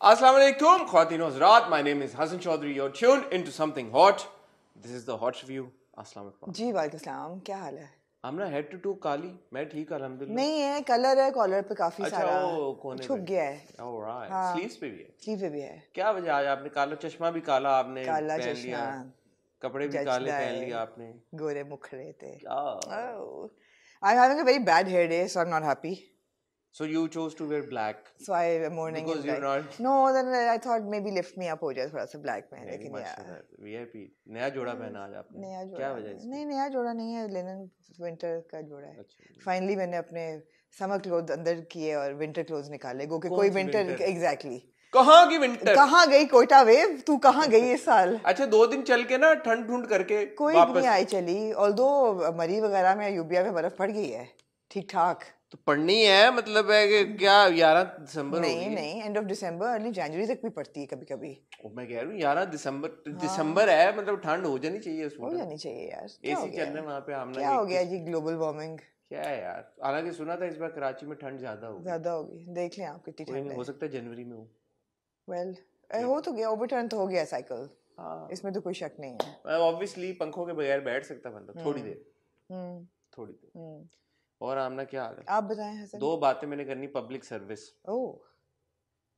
Assalamu alaikum, Khawateen Hazrat. My name is Hassan Chaudhry. You're tuned into something hot. This is the hot review. Assalamu alaikum. जी वालेकुम सलाम क्या हाल है हमने head टू टू काली मैं ठीक अल्हम्दुलिल्लाह नहीं है कलर है कॉलर पे काफ़ी अच्छा सारा वो कोने छुप गया है ऑलराइट हाँ। स्लीव्स पे भी है स्लीव पे भी है क्या वजह आज आपने काला चश्मा भी काला आपने काला पहन लिया कपड़े भी काले पहन लिए आपने गोरे मुखड़े थे क्या Oh. I'm having a very bad hair day, so I'm not happy. So you chose to wear black So I am mourning Because you're not- No, then I thought maybe lift me up हो जाए थोड़ा सा black में लेकिन यार। VIP नया जोड़ा पहना आज आपने। नया जोड़ा. क्या वजह इसकी? नहीं नया जोड़ा नहीं है लिनन विंटर का जोड़ा है। अच्छा फाइनली मैंने अपने समर क्लोथ अंदर किए और विंटर क्लोथ्स निकाले गो के कोई सी winter? एग्जैक्टली कहाँ की विंटर कहाँ गई कोयटा वेव तू कहाँ गई इस साल? अच्छा दो दिन चल के ना ठंड ठंड करके कोई नहीं आई चली ऑल्दो मरी वगैरह में यूबिया में बर्फ़ पड़ गई है ठीक ठाक। तो पढ़नी है मतलब है कि क्या ग्यारह दिसंबर नहीं नहीं end of December early January तक भी पड़ती है कभी कभी ओ, मैं कह रहा हूँ ग्यारह दिसंबर हाँ। दिसंबर है मतलब ठंड हो जानी चाहिए हो जानी चाहिए यार हो एसी चल रहे वहाँ पे हमने क्या हो गया जी ग्लोबल वार्मिंग क्या है यार? हालाँकि सुना था इस बार कराची में ठंड ज़्यादा होगी। ज़्यादा होगी देख लें आप कितनी ठंड हो। सकता है जनवरी में हो। वेल हो तो गया ओवरटर्न तो हो गया साइकिल हाँ। इसमें तो कोई शक नहीं है। ऑब्वियसली पंखों के बगैर बैठ सकता बंदा थोड़ी देर। हम्म। थोड़ी देर। हम्म। और आमना क्या हाल है? आप बताएँ हसन दो बातें मैंने करनी पब्लिक सर्विस ओह।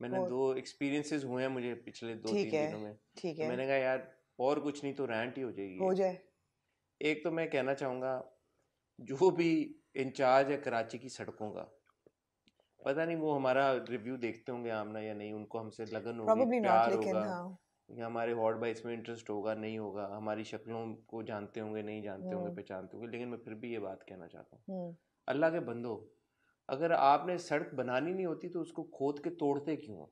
मैंने दो एक्सपीरियंसेस हुए हैं मुझे पिछले दो तीन दिनों में। ठीक तो है। मैंने कहा यार और कुछ नहीं तो रैंट ही हो जाएगी। हो जाए। एक तो मैं कहना चाहूँगा जो भी इंचार्ज है कराची की सड़कों का पता नहीं वो हमारा रिव्यू देखते होंगे आमना या नहीं उनको हमसे लगन होगी प्यार होगा हाँ। या हमारे हॉट बाइट्स में इंटरेस्ट होगा नहीं होगा हमारी शक्लों को जानते होंगे नहीं जानते होंगे हम्म। पहचानते होंगे लेकिन मैं फिर भी ये बात कहना चाहता हूँ। हम्म। अल्लाह के बंदो अगर आपने सड़क बनानी नहीं होती तो उसको खोद के तोड़ते क्यों?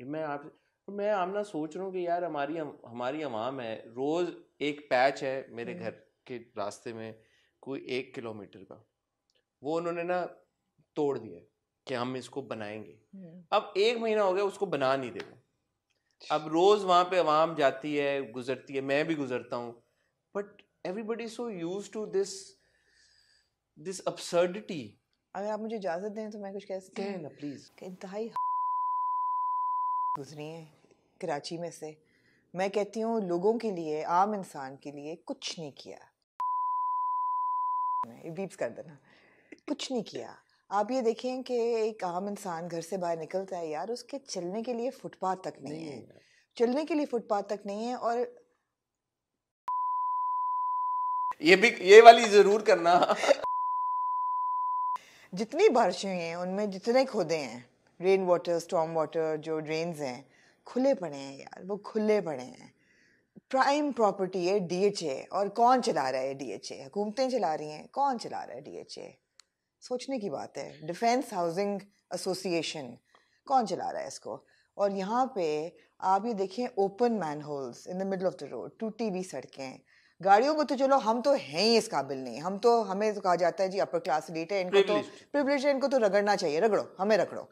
मैं आप तो मैं आमना सोच रहा हूँ कि यार हमारी हमारी अवाम है रोज़ एक पैच है मेरे हम्म। घर के रास्ते में कोई एक किलोमीटर का। वो उन्होंने ना तोड़ दिया कि हम इसको बनाएँगे। हम्म। अब एक महीना हो गया उसको बना नहीं दे अब रोज वहाँ पे आवाम जाती है गुजरती है मैं भी गुजरता हूँ। But everybody so use to this this absurdity. अगर आप मुझे इजाज़त दें तो मैं कुछ कह सकती हूँ। ना प्लीज़ इंतहाई गुजरी हैं कराची में से। मैं कहती हूँ लोगों के लिए आम इंसान के लिए कुछ नहीं किया। बीप्स कर देना। कुछ नहीं किया। आप ये देखें कि एक आम इंसान घर से बाहर निकलता है यार उसके चलने के लिए फुटपाथ तक नहीं, नहीं है। चलने के लिए फुटपाथ तक नहीं है और ये भी ये वाली ज़रूर करना। जितनी बारिशें हुई हैं, उनमें जितने खोदे हैं रेन वाटर स्टॉर्म वाटर जो ड्रेन्स हैं, खुले पड़े हैं यार, वो खुले पड़े हैं। प्राइम प्रॉपर्टी है डीएचए और कौन चला रहा है डीएचए हुकूमतें चला रही हैं, कौन चला रहा है डीएचए सोचने की बात है डिफेंस हाउसिंग एसोसिएशन कौन चला रहा है इसको? और यहाँ पे आप ये देखें open manholes in the middle of the road टूटी हुई सड़कें गाड़ियों को तो चलो हम तो हैं ही इस काबिल नहीं। हम तो हमें तो कहा जाता है जी अपर क्लास एलीट है इनको तो. प्रिविलेज है इनको तो रगड़ना चाहिए रगड़ो हमें रगड़ो।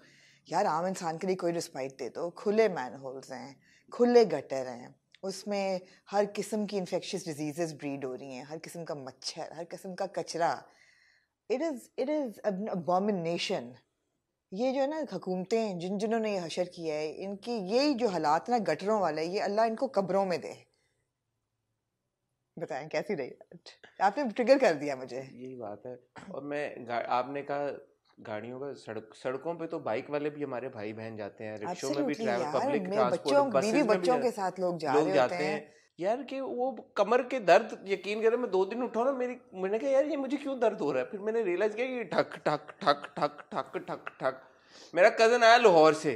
यार आम इंसान के लिए कोई रिस्पाइट दे दो। खुले मैन होल्स हैं खुले गटर हैं उसमें हर किस्म की इन्फेक्शियस डिजीजेस ब्रीड हो रही हैं हर किस्म का मच्छर हर किस्म का कचरा। It is it is abomination ये जो है ना हुकूमतें जिन जिन्होंने ये हशर किया है इनकी यही जो हालात ना गटरों वाले ये अल्लाह इनको कब्रों में दे। बताएँ कैसी रही? आपने ट्रिगर कर दिया मुझे। यही बात है। और मैं आपने कहा गाड़ियों का सड़क सड़कों पे तो बाइक वाले भी हमारे भाई बहन जाते हैं रिक्शों में भी ट्रैवल पब्लिक ट्रांसपोर्ट बच्चों के साथ लोग जा लोग जाते हैं। हैं। यार कि वो कमर के दर्द यकीन करें मैं दो दिन उठा ना मेरी मैंने कहा यार ये मुझे क्यों दर्द हो रहा है? फिर मैंने रियलाइज़ किया कि ठक ठक ठक ठक ठक ठक ठक। मेरा कज़न आया लाहौर से।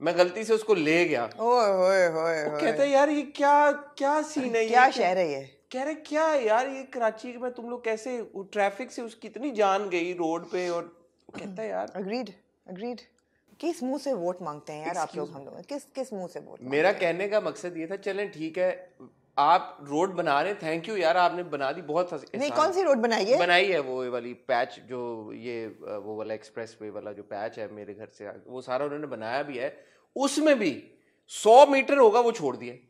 मैं गलती से उसको ले गया। ओए होए होए कहता यार ये क्या क्या सीन है? क्या शहर है ये? कह रहे क्या है यार ये कराची में तुम लोग कैसे ट्रैफ़िक से उसकी इतनी जान गई रोड पे? और कहता है यार अग्रीड अग्रीड किस मुँह से वोट मांगते हैं यार आप लोग हम लोग? किस किस मुँह से वोट मेरा कहने का मकसद ये था चलें ठीक है आप रोड बना रहे थैंक यू यार आपने बना दी बहुत नहीं कौन सी रोड बनाई है? बनाई है वो वाली पैच जो ये वो वाला एक्सप्रेस वे वाला जो पैच है मेरे घर से वो सारा उन्होंने बनाया भी है उसमें भी सौ मीटर होगा वो छोड़ दिए।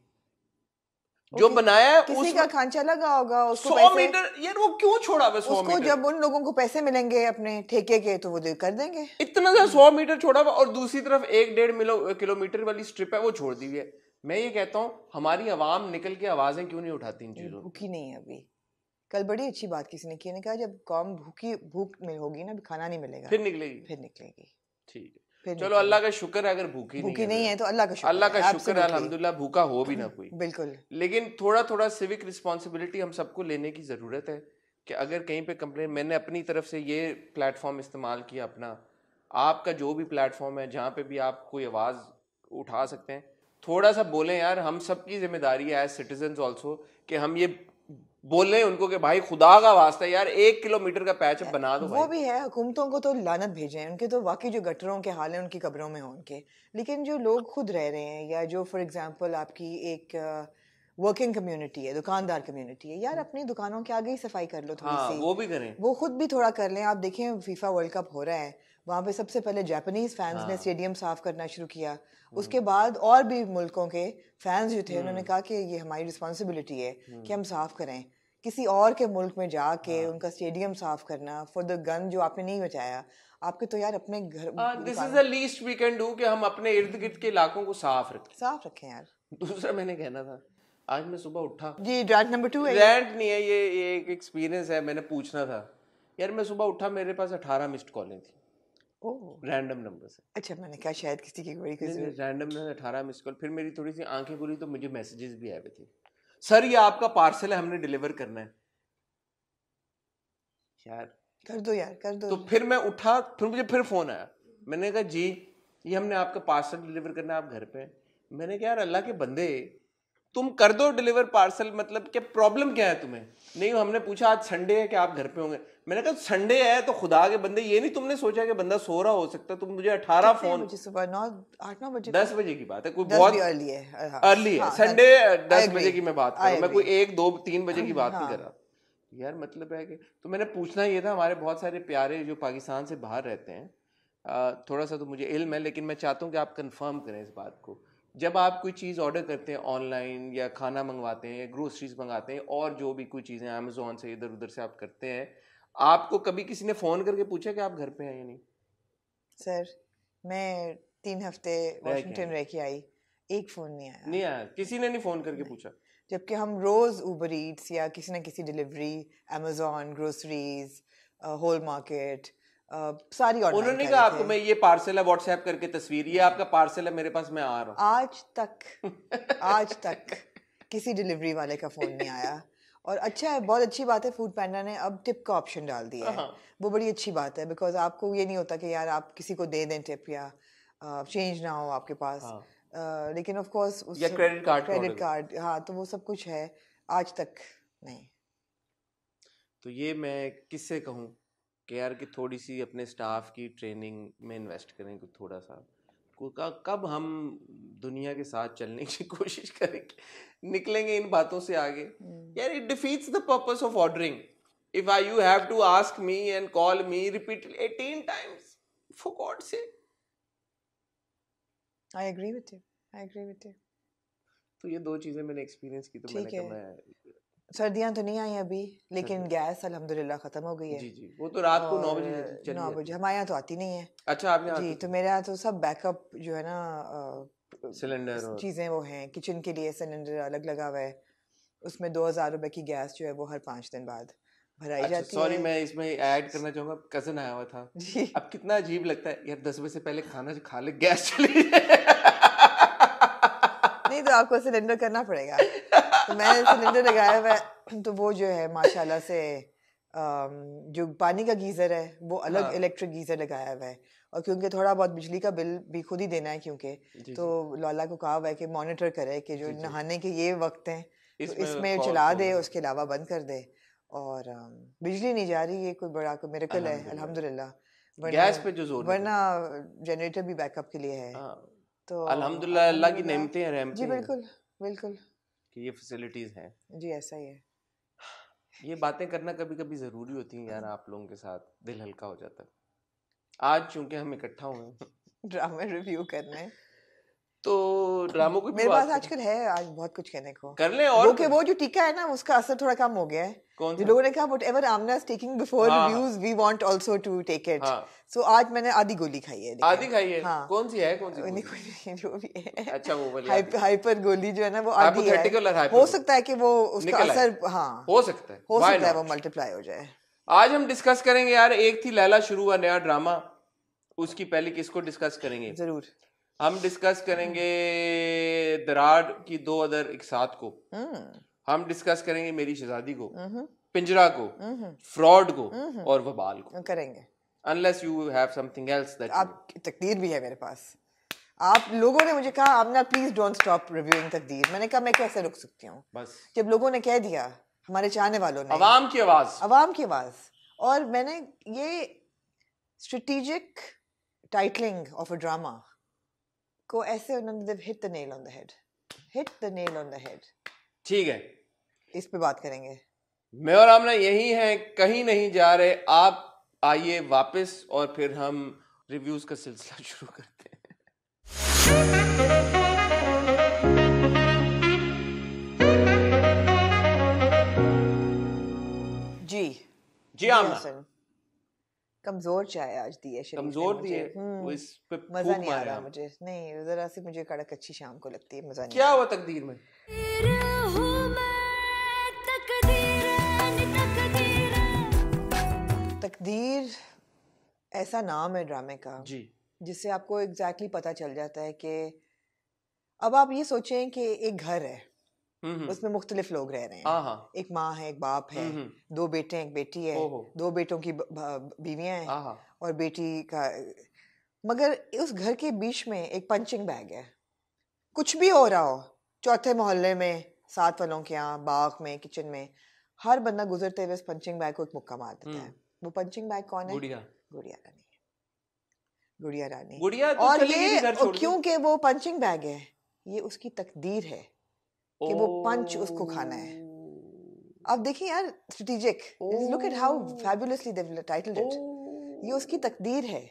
जो बनाया है किसी उस का खांचा लगा होगा उसको सौ मीटर यार वो क्यों छोड़ा हुआ सौ उसको मीटर? जब उन लोगों को पैसे मिलेंगे अपने ठेके के तो वो दे कर देंगे। इतना सा सौ मीटर छोड़ा हुआ और दूसरी तरफ़ एक डेढ़ मिलो- किलोमीटर वाली स्ट्रिप है वो छोड़ दी हुई है। मैं ये कहता हूँ हमारी आवाम निकल के आवाज़ें क्यों नहीं उठाती इन चीज़ों? भूखी नहीं है अभी। कल बड़ी अच्छी बात किसी ने की ने कहा जब कौम भूखी भूख में होगी ना खाना नहीं मिलेगा। फिर निकलेगी। फिर निकलेगी। ठीक है। चलो अल्लाह का शुक्र है अगर भूखी भूखी नहीं नहीं है तो अल्लाह का शुक्र अल्लाह का शुक्र है. अल्हम्दुलिल्लाह भूखा हो भी ना कोई। बिल्कुल। लेकिन थोड़ा थोड़ा सिविक रिस्पॉन्सिबिलिटी हम सबको लेने की ज़रूरत है कि अगर कहीं पे कंप्लेन मैंने अपनी तरफ़ से ये प्लेटफॉर्म इस्तेमाल किया अपना आपका जो भी प्लेटफॉर्म है जहाँ पे भी आप कोई आवाज़ उठा सकते हैं। थोड़ा सा बोलें यार हम सबकी ज़िम्मेदारी है एज सिटीजन ऑल्सो कि हम ये बोलें उनको कि भाई खुदा का वास्ता यार एक किलोमीटर का पैच बना दो वो भी है हुकूमतों को तो लानत भेजें उनके तो वाकई जो गटरों के हाल हैं उनकी कब्रों में हो उनके। लेकिन जो लोग खुद रह रहे हैं या जो फॉर एग्जांपल आपकी एक वर्किंग कम्युनिटी है दुकानदार कम्युनिटी है यार अपनी दुकानों के आगे ही सफ़ाई कर लो थोड़ी हाँ सी। वो भी करें। वो खुद भी थोड़ा कर लें। आप देखें फीफा वर्ल्ड कप हो रहा है वहाँ पे सबसे पहले जापानीज फैंस हाँ। ने स्टेडियम साफ़ करना शुरू किया। हम्म। उसके बाद और भी मुल्कों के फैंस जो थे उन्होंने कहा कि ये हमारी रिस्पॉन्सिबिलिटी है हम्म। कि हम साफ़ करें। किसी और के मुल्क में जाके हाँ। उनका स्टेडियम साफ़ करना फॉर द गन जो आपने नहीं बचाया आपके तो यार अपने घर this is the least we can do कि हम अपने इर्द गिर्द के इलाकों को साफ़ रखें। साफ़ रखें यार। दूसरा मैंने कहना था आज मैं सुबह उठा। जी ड्राफ्ट नंबर टू है रैंट नहीं है ये ये एक एक्सपीरियंस है मैंने पूछना था। यार मैं सुबह उठा मेरे पास 18 मिस्ड कॉलें थी। रैंडम नंबर से अच्छा मैंने कहा शायद किसी की बड़ी रैंडम नंबर अठारह मिस कॉल फिर मेरी थोड़ी सी आँखें खुली तो मुझे मैसेजेस भी आए हुए थे। सर ये आपका पार्सल है हमने डिलीवर करना है। यार। कर दो यार कर दो। तो फिर मैं उठा फिर मुझे फिर फ़ोन आया। मैंने कहा जी ये हमने आपका पार्सल डिलीवर करना है आप घर पे मैंने कहा यार अल्लाह के बंदे तुम कर दो डिलीवर पार्सल मतलब क्या प्रॉब्लम क्या है तुम्हें? नहीं हमने पूछा आज संडे है कि आप घर पे होंगे? मैंने कहा संडे है तो खुदा के बंदे ये नहीं तुमने सोचा कि बंदा सो रहा हो सकता तुम मुझे अठारह फ़ोन सुबह? नौ आठ नौ बजे दस बजे की बात है कोई बहुत अर्ली है। हाँ, अर्ली है। हाँ, संडे दस बजे की मैं बात कर रहा मैं कोई एक दो तीन बजे की बात नहीं हाँ. कर रहा। यार मतलब है कि तो मैंने पूछना ये था हमारे बहुत सारे प्यारे जो पाकिस्तान से बाहर रहते हैं थोड़ा सा तो मुझे इल्म है लेकिन मैं चाहता हूँ कि आप कंफर्म करें इस बात को। जब आप कोई चीज़ ऑर्डर करते हैं ऑनलाइन या खाना मंगवाते हैं या ग्रोसरीज मंगाते हैं और जो भी कोई चीज़ें अमेजोन से इधर उधर से आप करते हैं आपको कभी किसी ने फ़ोन करके पूछा कि आप घर पे हैं या नहीं? सर मैं तीन हफ़्ते वॉशिंगटन रह के आई। एक फ़ोन नहीं आया। नहीं आया। किसी ने नहीं फ़ोन करके पूछा? जबकि हम रोज उबर ईट्स या किसी ना किसी delivery Amazon groceries whole market सारी ऑर्डर उन्होंने कहा आपको मैं ये पार्सल है व्हाट्सएप करके तस्वीर ये आपका पार्सल है मेरे पास मैं आ रहा हूँ। आज तक आज तक किसी डिलीवरी वाले का फ़ोन नहीं आया। और अच्छा है बहुत अच्छी बात है फ़ूड पैंडा ने अब टिप का ऑप्शन डाल दिया है। हाँ। वो बड़ी अच्छी बात है बिकॉज़ आपको ये नहीं होता कि यार आप किसी को दे दें टिप या चेंज ना हो आपके पास। हाँ। लेकिन ऑफ़ कोर्स या credit card क्रेडिट कार्ड हाँ तो वो सब कुछ है आज तक नहीं। तो ये मैं किससे कहूँ? कि यार कि थोड़ी सी अपने स्टाफ की ट्रेनिंग में इन्वेस्ट करें कुछ थोड़ा सा कब हम दुनिया के साथ चलने की कोशिश करेंगे? निकलेंगे इन बातों से आगे। यार it defeats the purpose of ordering if I you have to ask me and call me repeat 18 times for God sake I agree with you I agree with you तो ये दो चीज़ें मैंने एक्सपीरियंस की तो मैंने कहा मैं सर्दियाँ तो नहीं आई अभी लेकिन गैस अल्हम्दुलिल्लाह खत्म हो गई है। जी जी वो तो रात को नौ बजे नौ बजे हमारे यहाँ तो आती नहीं है। अच्छा आपने जी तो मेरे यहाँ तो सब बैकअप जो है ना सिलेंडर चीज़ें वो हैं किचन के लिए सिलेंडर अलग लगा हुआ है। उसमें दो हज़ार रुपए की गैस जो है वो हर पाँच दिन बाद भराई अच्छा जाती सॉरी मैं इसमें ऐड करना चाहूँगा कज़न आया हुआ था। जी। अब कितना अजीब लगता है यार दस बजे से पहले खाना खा ले गैस चली नहीं तो आपको सिलेंडर करना पड़ेगा। तो मैंने सिलेंडर लगाया हुआ है तो वो जो है माशाल्लाह से जो पानी का गीज़र है वो अलग हाँ। इलेक्ट्रिक गीज़र लगाया हुआ है। और क्योंकि थोड़ा बहुत बिजली का बिल भी खुद ही देना है क्योंकि तो लौला को कहा हुआ है कि मॉनिटर करे कि जो। नहाने के ये वक्त हैं तो इसमें चला दे उसके अलावा बंद कर दे। और बिजली नहीं जा रही ये कोई बड़ा कोई मेरेकल है अल्हम्दुलिल्लाह। अल्हम्दुलिल्लाह। गैस पे जो ज़ोर वरना जनरेटर भी बैकअप के लिए है। हाँ, तो अल्हम्दुलिल्लाह अल्लाह की नेमतें हैं जी रहमतें बिल्कुल बिल्कुल। कि ये फैसिलिटीज़ हैं। जी ऐसा ही है। ये बातें करना कभी कभी ज़रूरी होती हैं यार आप लोगों के साथ। दिल हल्का हो जाता है। आज चूँकि हम इकट्ठा हुए ड्रामा रिव्यू करने। है तो ड्रामों की मेरे पास आजकल है आज बहुत कुछ कहने को। कर ले वो और के वो जो टीका है ना उसका असर थोड़ा कम हो गया है। कौन सा? लोगों ने कहा whatever Amna is taking before. Reviews we want also to take it. So आज मैंने आधी गोली खाई है आधी खाई है? हाँ। कौन सी है? कौन सी गोली? कोई नहीं जो भी है। अच्छा वो वाली हाइप- हाइपर गोली जो है ना वो आधी है। हो सकता है कि वो उसका असर हाँ। हो सकता है। हो सकता है वो मल्टीप्लाई हो जाए। आज हम डिस्कस करेंगे यार एक थी लैला शुरू हुआ नया ड्रामा उसकी पहले किसको डिस्कस करेंगे? ज़रूर। हम डिस्कस करेंगे दरार की दो अदर एक साथ को। हम्म। हम डिस्कस करेंगे मेरी शहजादी को हम्म। पिंजरा को हम्म। फ्रॉड को और वबाल को। करेंगे। Unless you have something else that आपकी तकदीर भी है मेरे पास। आप लोगों ने मुझे कहा Amna please don't stop reviewing Taqdeer. मैंने कहा मैं कैसे रुक सकती हूँ? बस। जब लोगों ने कह दिया हमारे चाहने वालों ने। अवाम की आवाज़। अवाम की आवाज़। और मैंने ये strategic titling of a drama को ऐसे उन्होंने hit the nail on the head hit the nail on the head ठीक है। इस पे बात करेंगे। मैं और आमना यही है कहीं नहीं जा रहे। आप आइए वापस और फिर हम रिव्यूज़ का सिलसिला शुरू करते हैं। जी। जी आमना। कमज़ोर चाय आज दी है कमज़ोर। दिए हम्म, वो इस पे मज़ा नहीं आ रहा मुझे। नहीं जरा सी मुझे कड़क अच्छी शाम को लगती है मज़ा नहीं क्या हुआ तकदीर में? तकदीर ऐसा नाम है ड्रामे का जी। जिससे आपको एग्जैक्टली exactly पता चल जाता है कि अब आप ये सोचें कि एक घर है हम्म हम्म। उसमें मुख्तलिफ़ लोग रह रहे हैं। हाँ हाँ। एक माँ है एक बाप है हम्म, हम्म। दो बेटे हैं एक बेटी है दो बेटों की बीवियाँ हैं हाँ और बेटी का मगर उस घर के बीच में एक पंचिंग बैग है। कुछ भी हो रहा हो चौथे मोहल्ले में सात वालों के यहाँ बाग में किचन में हर बंदा गुजरते हुए उस पंचिंग बैग को एक मुक्का मार देता है। वो पंचिंग बैग कौन है? गुड़िया। गुड़िया रानी गुड़िया रानी। गुड़िया तो और ये। क्योंकि वो पंचिंग बैग है ये उसकी तकदीर है। कि वो पंच उसको खाना है। अब देखिए यार strategic look at how fabulously they titled it ये उसकी तकदीर है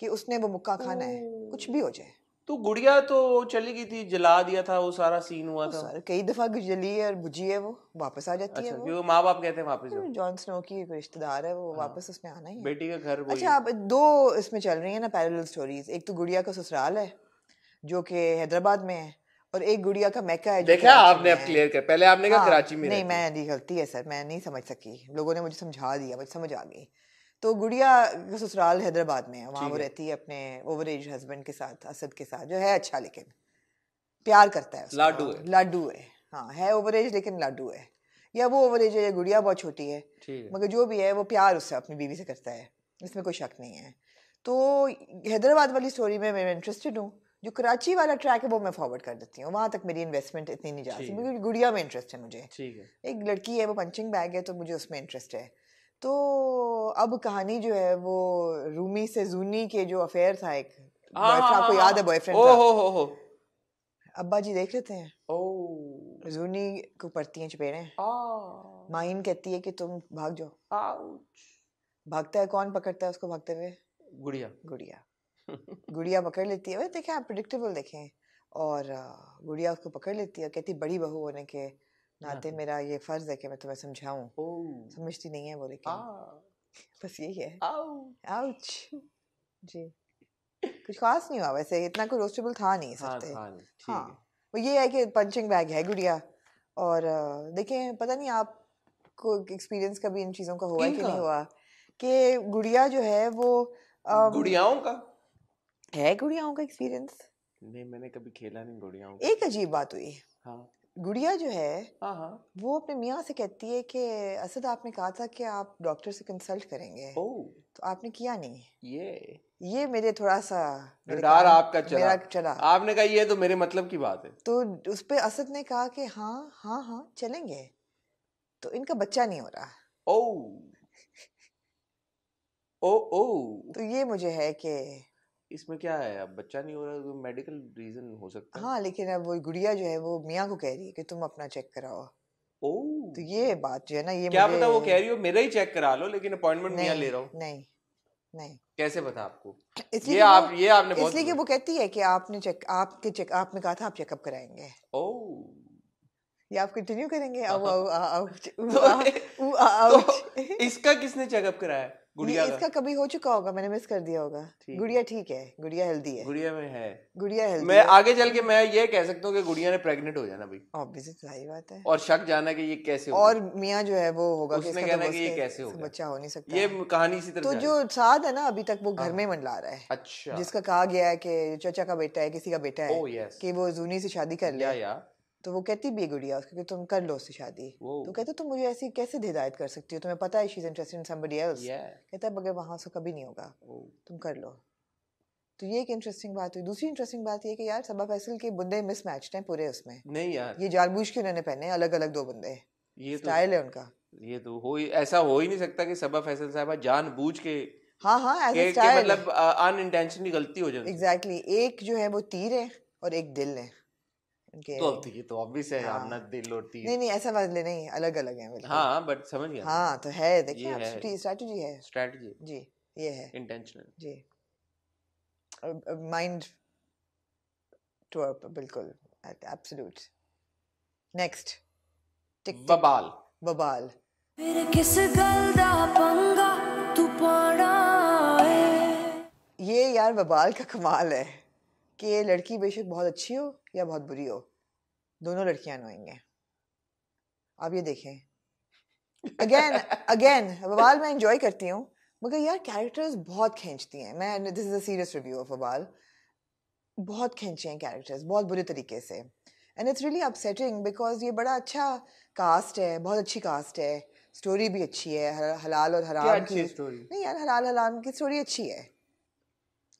कि उसने वो मुक्का खाना है। कुछ भी हो जाए। तो गुड़िया तो चली गई थी जला दिया था वो सारा सीन हुआ था। सर कई दफ़ा जली है और बुझी है वो वापस आ जाती अच्छा है क्योंकि माँ बाप कहते हैं वापस वो जॉन स्नो की रिश्तेदार है वो हाँ, वापस उसने आना ही बेटी का घर अच्छा आप दो इसमें चल रही है ना पैरेलल स्टोरीज एक तो गुड़िया का ससुराल है जो कि हैदराबाद में है। और एक गुड़िया का मैका है देखा आपने अब क्लियर कर पहले आपने कहा हाँ, कराची में नहीं। मैं गलती है सर मैं नहीं समझ सकी। लोगों ने मुझे समझा दिया मुझे समझ आ गई। तो गुड़िया का ससुराल हैदराबाद में है वहाँ वो रहती है अपने ओवर एज हस्बैंड के साथ असद के साथ जो है अच्छा लेकिन प्यार करता है लाडू है। लाडू है हाँ है ओवर एज लेकिन लाडू है। या वो ओवर एज है या गुड़िया बहुत छोटी है मगर जो भी है वो प्यार उससे अपनी बीवी से करता है इसमें कोई शक नहीं है। तो हैदराबाद वाली स्टोरी में मैं इंटरेस्टेड हूँ जो कराची वाला ट्रैक है वो मैं फॉरवर्ड कर देती हूँ। वहाँ तक मेरी इन्वेस्टमेंट इतनी नहीं जाती ठीक। क्योंकि गुड़िया में इंटरेस्ट है मुझे। ठीक है। एक लड़की है वो पंचिंग बैग है तो मुझे उसमें इंटरेस्ट है। तो अब कहानी जो है वो रूमी से जूनी के जो अफेयर था एक हाँ, हाँ, आपको हाँ, याद है। बॉयफ्रेंड था अब्बा जी देख लेते हैं। ओ। जूनी को पड़ती हैं चपेड़े। आ। माइन कहती है कि तुम भाग जाओ। भागता है कौन? पकड़ता है उसको भागते हुए? गुड़िया। गुड़िया। गुड़िया पकड़ लेती है। देखें आप प्रिडिक्टेबल देखें और गुड़िया उसको पकड़ लेती है कहती बड़ी बहू होने के नाते मेरा ये फ़र्ज़ है कि मैं तुम्हें समझाऊं। समझती नहीं है वो लेकिन बस यही है। आउच। जी। कुछ खास नहीं हुआ वैसे इतना कोई रोस्टेबल था नहीं इस हाँ हाँ। हाँ। वो ये है कि पंचिंग बैग है गुड़िया और देखें पता नहीं आपको एक्सपीरियंस कभी इन चीज़ों का हुआ कि नहीं हुआ कि गुड़िया जो है वो गुड़ियाओं का? है गुड़ियाओं का एक्सपीरियंस नहीं मैंने कभी खेला नहीं गुड़ियाओं एक अजीब बात हुई। हाँ। गुड़िया जो है हाँ हाँ। वो अपने मियाँ से कहती है कि असद आपने कहा था कि आप डॉक्टर से कंसल्ट करेंगे। ओ तो आपने किया नहीं। ये। ये मेरे थोड़ा सा रडार आपका चला। मेरा चला। आपने कहा ये तो मेरे मतलब की बात है। तो उस पे असद ने कहा कि हाँ हाँ हाँ चलेंगे। तो इनका बच्चा नहीं हो रहा। ओ ओ ओ तो ये मुझे है कि इसमें क्या है अब बच्चा नहीं हो रहा तो मेडिकल रीजन हो सकता है हाँ लेकिन अब वो गुड़िया जो है वो मियाँ को कह रही है कि तुम अपना चेक कराओ ओ तो ये बात जो है ना ये क्या मुझे पता वो कह रही हो मेरा ही चेक करा लो लेकिन अपॉइंटमेंट मियाँ ले रहा हूँ नहीं नहीं कैसे पता आपको इसलिए ये आप ये आपने बहुत इसलिए कि वो कहती है कि आपने चेक आपके चेक आपने कहा था आप चेकअप कराएँगे ओह ये आप कंटिन्यू करेंगे हाँ। तो-। तो इसका किसने चेकअप कराया गुड़िया इसका कभी हो चुका होगा मैंने मिस कर दिया होगा। गुड़िया ठीक है गुड़िया हेल्दी है। गुड़िया में है। गुड़िया हेल्दी मैं आगे चल के मैं ये कह सकता हूँ कि गुड़िया ने प्रेग्नेंट हो जाना भाई। ऑब्वियसली सही बात है। और शक जाना कि ये कैसे और मियाँ जो है वो होगा उसने कहना कि ये कैसे हो बच्चा हो नहीं सकता। ये कहानी इसी तरह तो जो साथ है। ना अभी तक वो घर हाँ। में मंडला रहा है। अच्छा। जिसका कहा गया है कि चचा का बेटा है किसी का बेटा है यस कि वो जूनी से शादी कर लिया या। तो वो कहती भी गुड़िया उसको कि तुम कर लो उससे शादी। तो कहते तुम मुझे ऐसी कैसे हिदायत कर सकती हो? तुम्हें पता है she is interested in somebody else कहता है मगर वहाँ से कभी नहीं होगा। तुम कर लो। तो ये एक इंटरेस्टिंग बात हुई। दूसरी इंटरेस्टिंग बात ये कि यार सबा फैसल के बुंदे मिसमैच्ड हैं पूरे उसमें। नहीं यार। ये जानबूझ के उन्होंने पहने अलग अलग दो बुंदे। ये तो स्टाइल है उनका। ये तो हो ऐसा हो ही नहीं सकता कि सबा फैसल साहबा जानबूझ के हाँ हाँ मतलब अनइंटेंशनली गलती हो जाए एग्जैक्टली एक जो है वो तीर है और एक दिल है। तो अब थी तो ऑब्वियस है हाँ. हमने दिल और तीर। नहीं नहीं ऐसा वाले नहीं अलग अलग हैं हाँ, हाँ बट समझ गया। हाँ तो है देखिए आप स्ट्रेटजी है। स्ट्रेटजी जी ये है। इंटेंशनल जी। माइंड टू बिल्कुल absolute next tick Babaal. Babaal. किस गल दा पंगा तू पाड़ा ये यार बबाल का कमाल है। कि ये लड़की बेशक बहुत अच्छी हो या बहुत बुरी हो। दोनों लड़कियाँ हैं। आप ये देखें। अगेन अगेन बबाल मैं एंजॉय करती हूँ मगर यार कैरेक्टर्स बहुत खींचती हैं। मैं this is a serious review of Babaal बहुत खींचे हैं कैरेक्टर्स बहुत बुरे तरीके से। And it's really upsetting because ये बड़ा अच्छा कास्ट है बहुत अच्छी कास्ट है। स्टोरी भी अच्छी है हल- हलाल और हराम की स्टोरी नहीं यार हलाल हलाल की स्टोरी अच्छी है।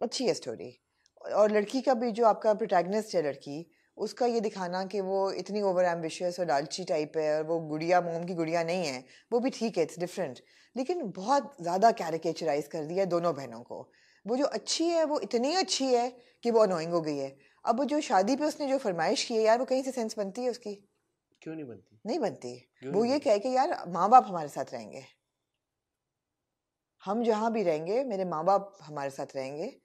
अच्छी है स्टोरी और लड़की का भी जो आपका प्रोटैगनिस्ट है लड़की उसका ये दिखाना कि वो इतनी ओवर एम्बिशियस और लालची टाइप है और वो गुड़िया मोम की गुड़िया नहीं है वो भी ठीक है इट्स डिफरेंट लेकिन बहुत ज़्यादा कैरिकेचराइज कर दिया है दोनों बहनों को। वो जो अच्छी है वो इतनी अच्छी है कि वो अनोइंग हो गई है। अब जो शादी पे उसने जो फरमाइश की है यार वो कहीं से सेंस बनती है उसकी? क्यों नहीं बनती? नहीं बनती। वो नहीं ये कहे कि यार माँ बाप हमारे साथ रहेंगे। हम जहाँ भी रहेंगे मेरे माँ बाप हमारे साथ रहेंगे।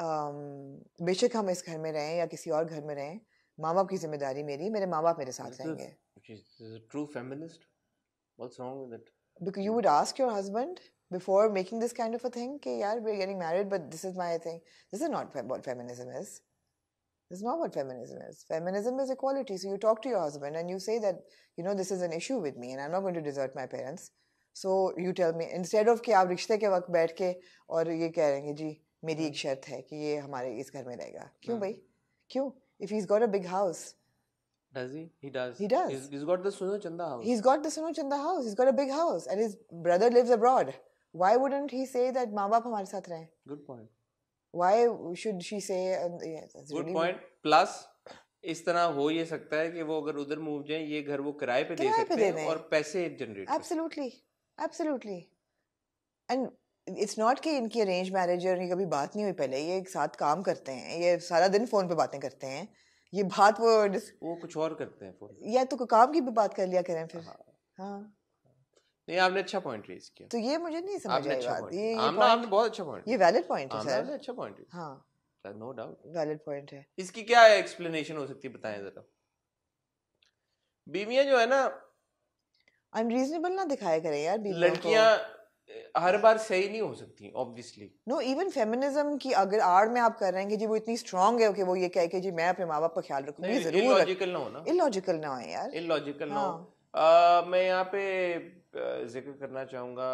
बेशक हम इस घर में रहें या किसी और घर में रहें माँ बाप की ज़िम्मेदारी मेरी मेरे माँ बाप मेरे साथ रहेंगे because you would ask your husband before making this kind of a thing कि यार we're getting married but this is my thing this is not what feminism is this is not what feminism is feminism is equality so you talk to your husband and you say that you know this is an issue with me and I'm not going to desert my parents so you tell me instead of कि आप रिश्ते के वक्त बैठ के और ये कह रहे हैं जी मेरी एक शर्त है कि ये हमारे इस घर में रहेगा क्यों भाई क्यों if he's got a big house Does he? He does. He does. He's, he's got the Suno Chanda house. He's got the Suno Chanda house. He's got a big house, and his brother lives abroad. Why wouldn't he say that माँ बाप हमारे साथ रहें? Good point. Why should she say? Um, yeah, that's Good really point. Plus इस तरह हो ये सकता है कि वो अगर उधर मूव जाए ये घर वो किराए पे दे सकते हैं और पैसे generate Absolutely, absolutely. And it's not कि इनकी अरेंज मैरिज और ये कभी बात नहीं हुई पहले ये एक साथ काम करते हैं ये सारा दिन फ़ोन पे बातें करते हैं ये बात वो वो कुछ और करते हैं फ़ोन या तो काम की भी बात कर लिया करें फिर। हाँ। हाँ। नहीं आपने अच्छा पॉइंट रेज किया। तो ये मुझे नहीं समझ आई अच्छा बात। ये ये आमना आपने बहुत अच्छा पॉइंट ये वैलिड पॉइंट है आपने सर अच्छा पॉइंट हाँ। नो डाउट वैलिड पॉइंट है। इसकी क्या एक्सप्लेनेशन हो सकती है बताएँ जरा। बीवियाँ जो है ना अनरीजनेबल ना दिखाया करें यार। लड़कियाँ हर बार सही नहीं हो सकती ऑब्वियसली नो इवन फेमिनिज्म की अगर आड़ में आप कर रहे हैं कि जी वो इतनी स्ट्रांग है कि वो ये कह कि जी मैं अपने माँ बाप का ख्याल रखूँगी ज़रूर इलॉजिकल ना हो ना। इलॉजिकल ना हो यार। इलॉजिकल ना हो। हाँ। मैं यहाँ पे ज़िक्र करना चाहूँगा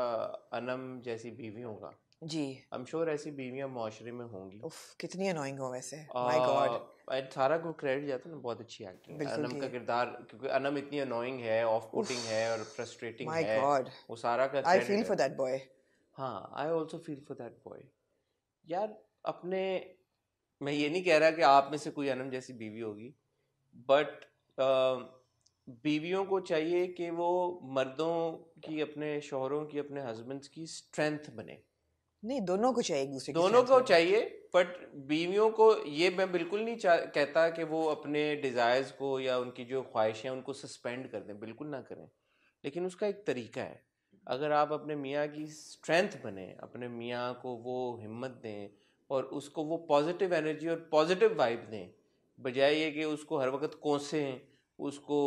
अनम जैसी बीवियों का। जी। आई एम श्योर ऐसी बीवियाँ माशरे में होंगी। उफ कितनी अनोइंग हो वैसे। माय गॉड गॉड सारा को क्रेडिट जाता है ना बहुत अच्छी एक्टिंग अनम का किरदार क्योंकि अनम इतनी अनोइंग है ऑफ़ पुटिंग है और फ्रस्ट्रेटिंग है। माय गॉड वो सारा का I feel for that boy हाँ I also feel for that boy यार अपने मैं ये नहीं कह रहा कि आप में से कोई अनम जैसी बीवी होगी बट बीवियों को चाहिए कि वो मर्दों की अपने शोहरों की अपने हस्बैंड्स की स्ट्रेंथ बने। नहीं दोनों को चाहिए एक दूसरे दोनों को चाहिए बट बीवियों को ये मैं बिल्कुल नहीं कहता कि वो अपने डिज़ायर्स को या उनकी जो ख्वाहिशें हैं उनको सस्पेंड कर दें बिल्कुल ना करें। लेकिन उसका एक तरीका है अगर आप अपने मियाँ की स्ट्रेंथ बने अपने मियाँ को वो हिम्मत दें और उसको वो पॉजिटिव एनर्जी और पॉजिटिव वाइब दें बजाय ये कि उसको हर वक्त कोसें उसको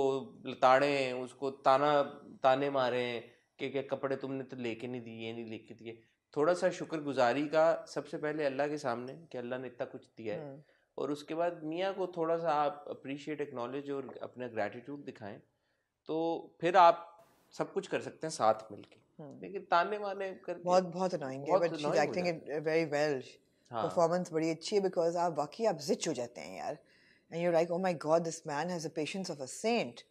लताड़ें उसको ताना ताने मारें कि क्या कपड़े तुमने तो लेके नहीं दिए नहीं लेके दिए थोड़ा सा शुक्रगुजारी का सबसे पहले अल्लाह के सामने कि अल्लाह ने इतना कुछ दिया है। और उसके बाद मियाँ को थोड़ा सा आप अप्रिशिएट एक्नॉलेज और अपना ग्रैटिट्यूड दिखाएँ तो फिर आप सब कुछ कर सकते हैं साथ मिलके। लेकिन ताने वाने कर बहुत बहुत अनोइंग है but she annoying acting it very well. Performance बड़ी अच्छी है बिकॉज़ आप वाकई आप जिच हो जाते हैं यार। And you like oh my God this man has the patience of a saint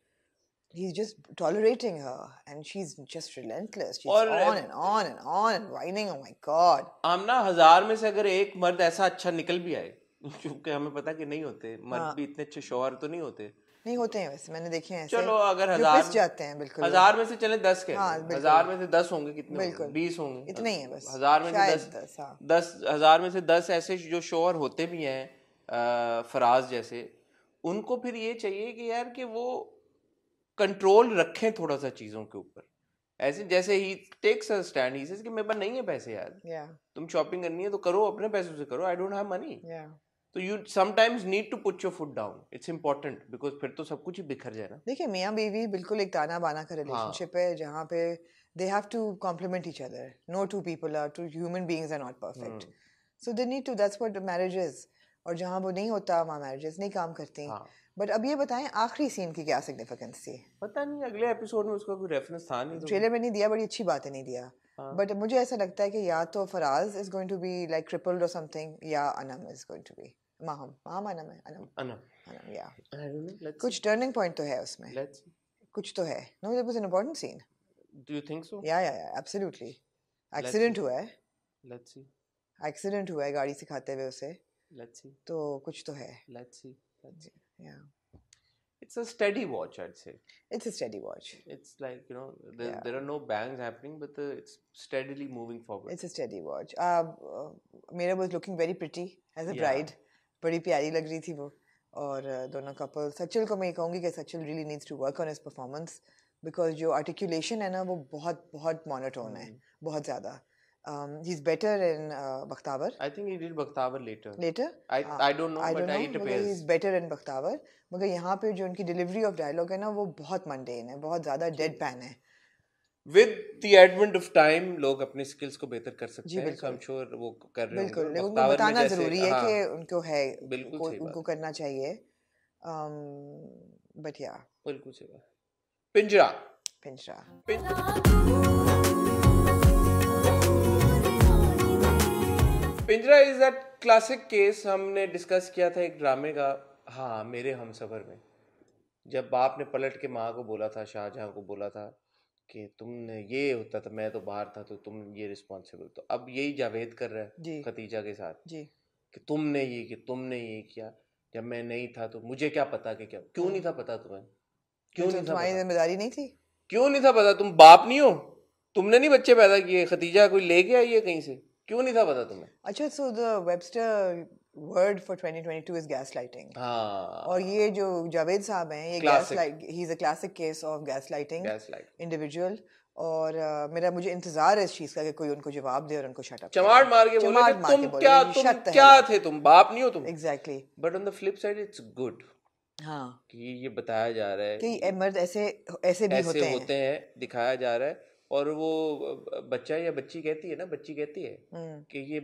He's just tolerating her, and she's just relentless. She's और- on and on and on and whining. Oh my god! आमना हज़ार में से अगर एक मर्द ऐसा अच्छा निकल भी आए क्योंकि हमें पता कि नहीं होते मर्द हाँ। भी इतने अच्छे शौहर तो नहीं होते नहीं होते हैं वैसे मैंने देखे हैं चलो अगर हज़ार जाते हैं बिल्कुल हज़ार में से चले दस के हाँ, हज़ार में से दस होंगे कितने बिल्कुल। बीस होंगे इतने ही हैं बस हज़ार में से दस दस हाँ दस हज़ार में से दस ऐसे जो शोहर होते भी हैं फराज जैसे उनको फिर ये चाहिए कि यार कि वो कंट्रोल रखें थोड़ा सा चीज़ों के ऊपर। ऐसे जैसे ही टेक्स अ स्टैंड ही कि मेरे पास नहीं है पैसे यार। या तुम शॉपिंग करनी है तो करो अपने पैसों से करो आई डोंट हैव मनी या तो you sometimes need to put your foot down it's important because फिर तो सब कुछ ही बिखर जाए ना। देखिए मियाँ बीवी बिल्कुल एक ताना बाना का हाँ। रिलेशनशिप है जहाँ पे they have to complement each other no two people are two human beings are not perfect. So they need to that's what marriage is और जहाँ वो नहीं होता वहाँ मैरिजेस नहीं काम करती। हाँ। बट अब ये बताएँ आखिरी सीन की क्या सिग्निफिकेंस थी? पता नहीं अगले एपिसोड में उसका कोई रेफरेंस था नहीं तो ट्रेलर में नहीं दिया बड़ी अच्छी बात है नहीं दिया। बट हाँ। मुझे ऐसा लगता है कि या तो Faraz is going to be like crippled और समथिंग या Anam is going to be Maham Maham Anam है अनम अना अनम या आई डोंट नो लेट्स कुछ टर्निंग पॉइंट तो है उसमें। लेट्स कुछ तो है। No there was an important scene do you think so yeah yeah yeah absolutely accident हुआ है। लेट्स सी एक्सीडेंट हुआ है गाड़ी से खाते हुए उसे। लेट्स सी तो कुछ तो है। Let's see let's see या it's a steady watch i'd say it's a steady watch it's like you know there, Yeah. there are no bangs happening but uh, it's steadily moving forward it's a steady watch मेरा was looking very pretty as a Yeah. Bride बड़ी प्यारी लग रही थी वो और uh, दोनों couple Sachil को मैं ये कहूँगी कि Sachil really needs to work on his performance because जो आर्टिकुलेशन है ना वो बहुत बहुत मोनोटोन है बहुत ज़्यादा ही is better in Bakhtawar i think he did baktavar later. Later I- I don't know, but it appears. Is better in Bakhtawar मगर यहाँ पे जो उनकी डिलीवरी ऑफ़ डायलॉग है ना वो बहुत मंडेन है बहुत ज़्यादा डेड पैन है। With the advent of time लोग अपनी skills को बेहतर कर सकते जी, हैं so i'm sure वो कर रहे बिल्कुल लेकिन उनको बताना ज़रूरी है हाँ, कि उनको है बिल्कुल को- सही बात। उनको करना चाहिए। Um, बट या बिल्कुल सही बात। Pinjra. Pinjra. Pinjra is that classic case हमने डिस्कस किया था एक ड्रामे का? हाँ मेरे हम सफ़र में। जब बाप ने पलट के माँ को बोला था शाहजहां को बोला था कि तुमने ये होता था मैं तो बाहर था तो तुम ये रिस्पॉन्सिबल तो अब यही जावेद कर रहा है खतीजा के साथ जी। कि तुमने ये कि तुमने ये किया। जब मैं नहीं था तो मुझे क्या पता कि क्या क्यों नहीं था पता तुम्हें? क्यों तो नहीं था ज़िम्मेदारी नहीं थी? क्यों नहीं था पता? तुम बाप नहीं हो। तुमने नहीं बच्चे पैदा किए। खतीजा कोई लेके आई है कहीं से? क्यों नहीं था पता तुम्हें? अच्छा so the Webster word for 2022 is gaslighting हाँ। और ये जो जावेद साहब हैं ये gaslight he is a classic case of gaslighting individual और uh, मेरा मुझे इंतज़ार है इस चीज़ का कि कोई उनको जवाब दे और उनको शट अप चमाट मार के बोले कि तुम क्या तुम क्या थे तुम? बाप नहीं हो तुम। Exactly but on the flip side it's good हाँ। कि ये बताया जा रहा है कि मर्द ऐसे ऐसे भी ऐसे होते हैं। होते हैं दिखाया जा रहा है। और वो बच्चा या बच्ची कहती है ना बच्ची कहती है हम्म, कि ये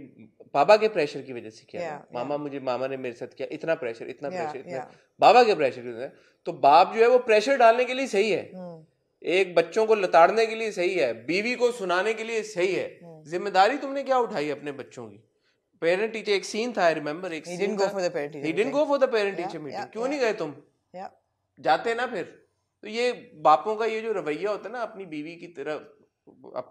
बाबा के प्रेशर की वजह से किया Yeah। मामा मुझे मामा ने मेरे साथ किया इतना प्रेशर इतना Yeah, प्रेशर इतना. बाबा के प्रेशर की वजह से। तो बाप जो है वो प्रेशर डालने के लिए सही है। हम्म, एक बच्चों को लताड़ने के लिए सही है। बीवी को सुनाने के लिए सही है। हम्म। ज़िम्मेदारी तुमने क्या उठाई अपने बच्चों की? पेरेंट टीचर एक सीन था आई रिमेम्बर एक scene he go for the parent teacher meeting क्यों नहीं गए तुम. जाते ना फिर। तो ये बापों का ये जो रवैया होता है ना अपनी बीवी की तरफ़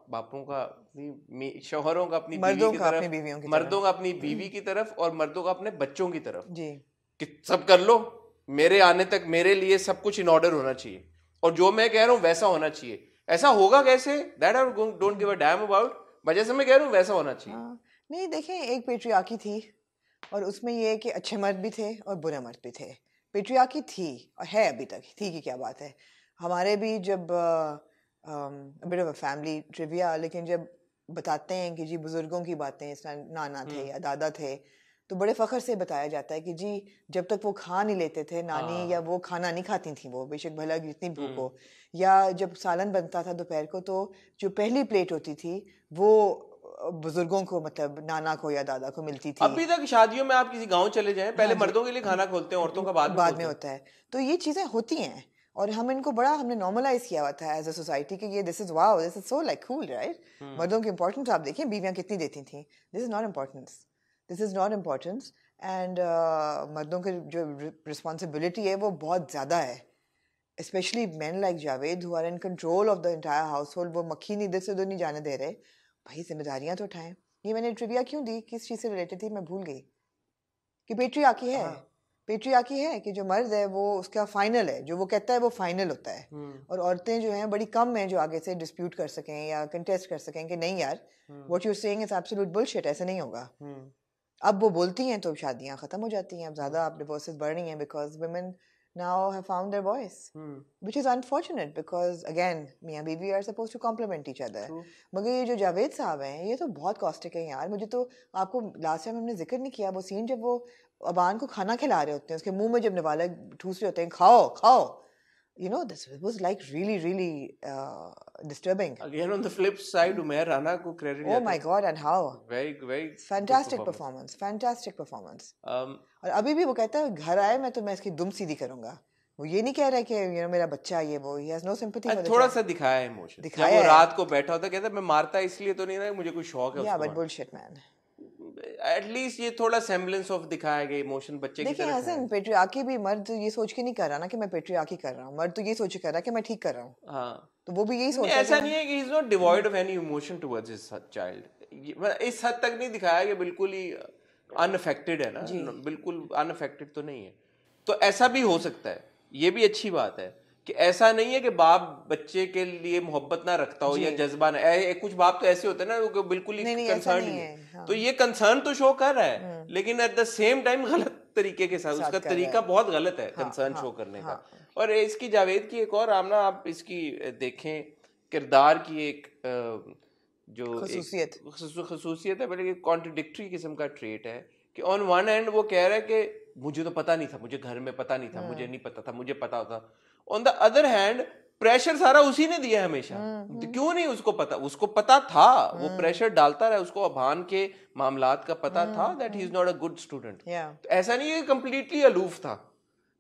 बापों का अपनी शौहरों का अपनी मर्दों की अपनी तरफ़ बीवियों की मर्दों का अपनी बीवी की तरफ़ और मर्दों का अपने बच्चों की तरफ़। जी। कि सब कर लो मेरे आने तक मेरे लिए सब कुछ इन ऑर्डर होना चाहिए। और जो मैं कह रहा हूँ वैसा होना चाहिए। ऐसा होगा कैसे? That I don't give a damn about वजह से मैं कह रहा हूँ वैसा होना चाहिए। हाँ। नहीं देखें एक पेट्रियाकी थी और उसमें ये कि अच्छे मर्द भी थे और बुरे मर्द भी थे। पेट्रियाकी थी और है अभी तक। थी की क्या बात है? हमारे भी जब bit of a family trivia लेकिन जब बताते हैं कि जी बुज़ुर्गों की बातें इस नाना थे हम्म। या दादा थे तो बड़े फख्र से बताया जाता है कि जी जब तक वो खा नहीं लेते थे नानी हाँ। या वो खाना नहीं खाती थी वो बेशक भला जितनी भूख हम्म। हो या जब सालन बनता था दोपहर को तो जो पहली प्लेट होती थी वो बुज़ुर्गों को मतलब नाना को या दादा को मिलती थी अभी तक शादियों में आप किसी गाँव चले जाएँ पहले हाँ मर्दों के लिए खाना खोलते हैं औरतों का बाद बाद में होता है तो ये चीज़ें होती हैं और हम इनको बड़ा हमने नॉर्मलाइज किया हुआ था एज अ सोसाइटी कि ये this is wow this is so like cool right. मर्दों की इंपॉर्टेंस आप देखिए बीवियाँ कितनी देती थी। This is not importance this is not importance and मर्दों की जो रिस्पॉन्सिबिलिटी है वो बहुत ज़्यादा है। Specially man like Javed who are in control of the entire household वो मक्खी नहीं इधर से उधर नहीं जाने दे रहे। भाई जिम्मेदारियाँ तो उठाएँ। ये मैंने ट्रिविया क्यों दी? किस चीज़ से रिलेटेड थी? मैं भूल गई। कि पेट्री आकी है। हाँ। पेट्री आकी है कि जो मर्द है वो उसका फाइनल है जो वो कहता है वो फाइनल होता है। हम्म, और औरतें जो हैं बड़ी कम हैं जो आगे से डिस्प्यूट कर सकें या कंटेस्ट कर सकें कि नहीं यार हम्म, what you saying is absolute bullshit ऐसे नहीं होगा। हम्म, अब वो बोलती हैं तो शादियाँ खत्म हो जाती हैं अब ज़्यादा अब डिवोर्सेस बढ़ रही हैं because women now have found their voice hmm, which is unfortunate because again मियाँ बीवी are supposed to complement each other true. मगर ये जो जावेद साहब हैं ये तो बहुत कॉस्टिक है यार। मुझे तो आपको लास्ट टाइम हमने ज़िक्र नहीं किया वो सीन जब वो अबान को खाना खिला रहे होते हैं उसके मुँह में जब निवाले ठूस रहे होते हैं खाओ खाओ। You know this was like really really disturbing again on the flip side Umar Rana को credit oh my God and how very very fantastic performance fantastic performance और अभी भी वो कहता है घर आए मैं तो मैं इसकी दुम सीधी करूँगा। वो ये नहीं कह रहा कि यू नो मेरा बच्चा ये वो he has no sympathy for थोड़ा सा दिखाया इमोशन दिखाया रात को बैठा होता कहता मैं मारता इसलिए तो नहीं रहा मुझे कोई शौक है या बट बुलशिट मैन एटलीस्ट ये थोड़ा सेम्बलेंस ऑफ़ दिखाया गया इमोशन बच्चे की देखिए तरह हसन पेट्रियार्की भी मर्द ये सोच के नहीं कर रहा ना कि मैं पेट्रियार्की कर रहा हूँ। मर्द तो ये सोच के कर रहा है कि मैं ठीक कर रहा हूँ। हाँ। तो वो भी यही सोच है ऐसा नहीं है कि he is not devoid of any emotion towards his child इस हद तक नहीं दिखाया कि बिल्कुल ही अनअफेक्टेड है ना। बिल्कुल अनअफेक्टेड तो नहीं है। तो ऐसा भी हो सकता है। ये भी अच्छी बात है। कि ऐसा नहीं है कि बाप बच्चे के लिए मोहब्बत ना रखता हो या जज्बा ना ऐ- कुछ बाप तो ऐसे होते हैं ना बिल्कुल ही कंसर्न नहीं नहीं है, है हाँ। तो ये कंसर्न तो शो कर रहा है लेकिन एट द सेम टाइम गलत तरीके के साथ उसका तरीका बहुत गलत है हाँ, कंसर्न हाँ, शो करने का हाँ। और इसकी जावेद की एक और आमना आप इसकी देखें किरदार की एक जो खसूसियत। खसूसियत है बल्कि कॉन्ट्रडिक्टरी किस्म का ट्रेट है कि ऑन वन एंड वो कह रहा है कि मुझे तो पता नहीं था मुझे घर में पता नहीं था हम्म। मुझे नहीं पता था मुझे पता होता on the other hand pressure सारा उसी ने दिया हमेशा। हम्म, तो क्यों नहीं उसको पता? उसको पता था। वो प्रेशर डालता रहा उसको अभान के मामलात का पता था हम्म, that he is not a good student ऐसा नहीं है कंप्लीटली अलूफ था।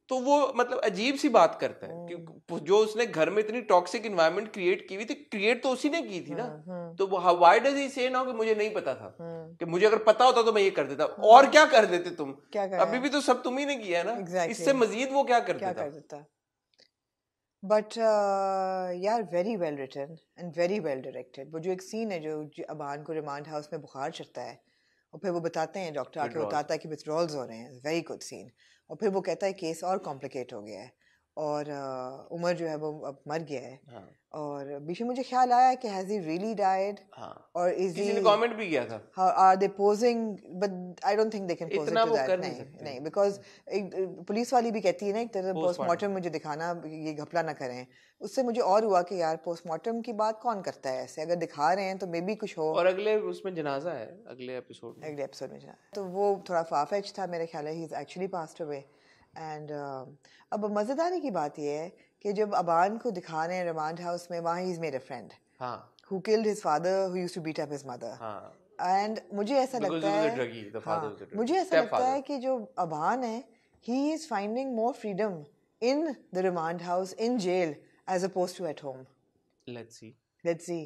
तो वो मतलब अजीब सी बात करता है। कि जो उसने घर में इतनी टॉक्सिक इन्वायरमेंट क्रिएट की हुई थी क्रिएट तो उसी ने की थी ना। तो व्हाई डज ही से ना कि मुझे नहीं पता था? कि मुझे अगर पता होता तो मैं ये कर देता। और क्या कर देते तुम? क्या कर अभी भी तो सब तुम ही ने किया है ना। Exactly. इससे मजीद वो क्या कर देता? बट यार very well written and very well directed वो जो एक सीन है जो जो अबान को रिमांड हाउस में बुखार चढ़ता है और फिर वो बताते हैं डॉक्टर आके बताता है कि विथड्रॉल्स हो रहे हैं वेरी गुड सीन और फिर वो कहता है केस और कॉम्प्लिकेट हो गया है और uh, उमर जो है वो अब मर गया है. हाँ। और बीच में मुझे ख्याल आया कि हैज़ ही रियली डाइड हाँ। और इज़ किसी ने कमेंट भी किया था। They posing? But i don't think they can pose it इतना to वो कर नहीं नहीं because एक पुलिस वाली भी कहती है ना एक तरह पोस्टमार्टम मुझे दिखाना ये घपला ना करें। उससे मुझे और हुआ कि यार पोस्टमार्टम की बात कौन करता है? ऐसे अगर दिखा रहे हैं तो मे बी कुछ हो। और अगले उसमें जनाजा है अगले एपिसोड में। अगले एपिसोड में जाना तो वो थोड़ा फाफेच था मेरे ख्याल है he is actually passed away and अब मज़ेदारी की बात ये है कि जब अबान को दिखा रहे हैं रिमांड हाउस में वहाँ is made friend who. Killed his father who used to beat up his mother and मुझे ऐसा लगता है मुझे ऐसा लगता है कि जो अबान है he is finding more freedom in the remand house in jail as opposed to at home let's see let's see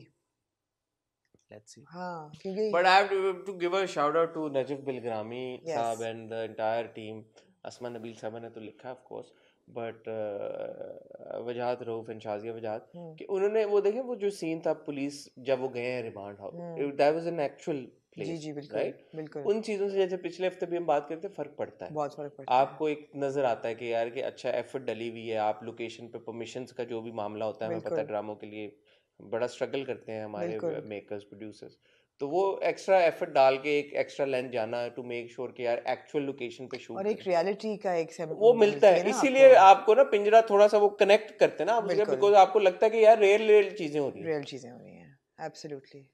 उट टू नजफ बिलग्रामी साहब एंड द एंटायर टीम असमान नबील साहब ने तो लिखा of course but Wajahat Rauf and Shazia वजाहत हम्म। कि उन्होंने वो देखे वो जो सीन था पुलिस जब वो गए हैं remand house that was an actual. जी जी बिल्कुल राइट बिल्कुल उन चीज़ों से जैसे पिछले हफ़्ते भी हम बात करते हैं फ़र्क पड़ता है बहुत फ़र्क पड़ता है आपको एक नज़र आता है कि यार कि अच्छा एफर्ट डली हुई है आप लोकेशन पे परमिशंस का जो भी मामला होता है हमें पता है ड्रामों के लिए बड़ा स्ट्रगल करते हैं हमारे। मेकर्स प्रोड्यूसर्स तो वो एक्स्ट्रा एफर्ट डाल के एक एक्स्ट्रा लेंथ जाना टू मेक श्योर कि यार एक्चुअल लोकेशन पे शूट और एक रियलिटी का एक वो मिलता है। इसीलिए आपको। ना पिंजरा थोड़ा सा वो कनेक्ट करते हैं ना बिकॉज़ आपको लगता है कि यार रियल रियल चीज़ें हो रही हैं। रियल चीज़ें हो रही हैं। एब्सोल्युटली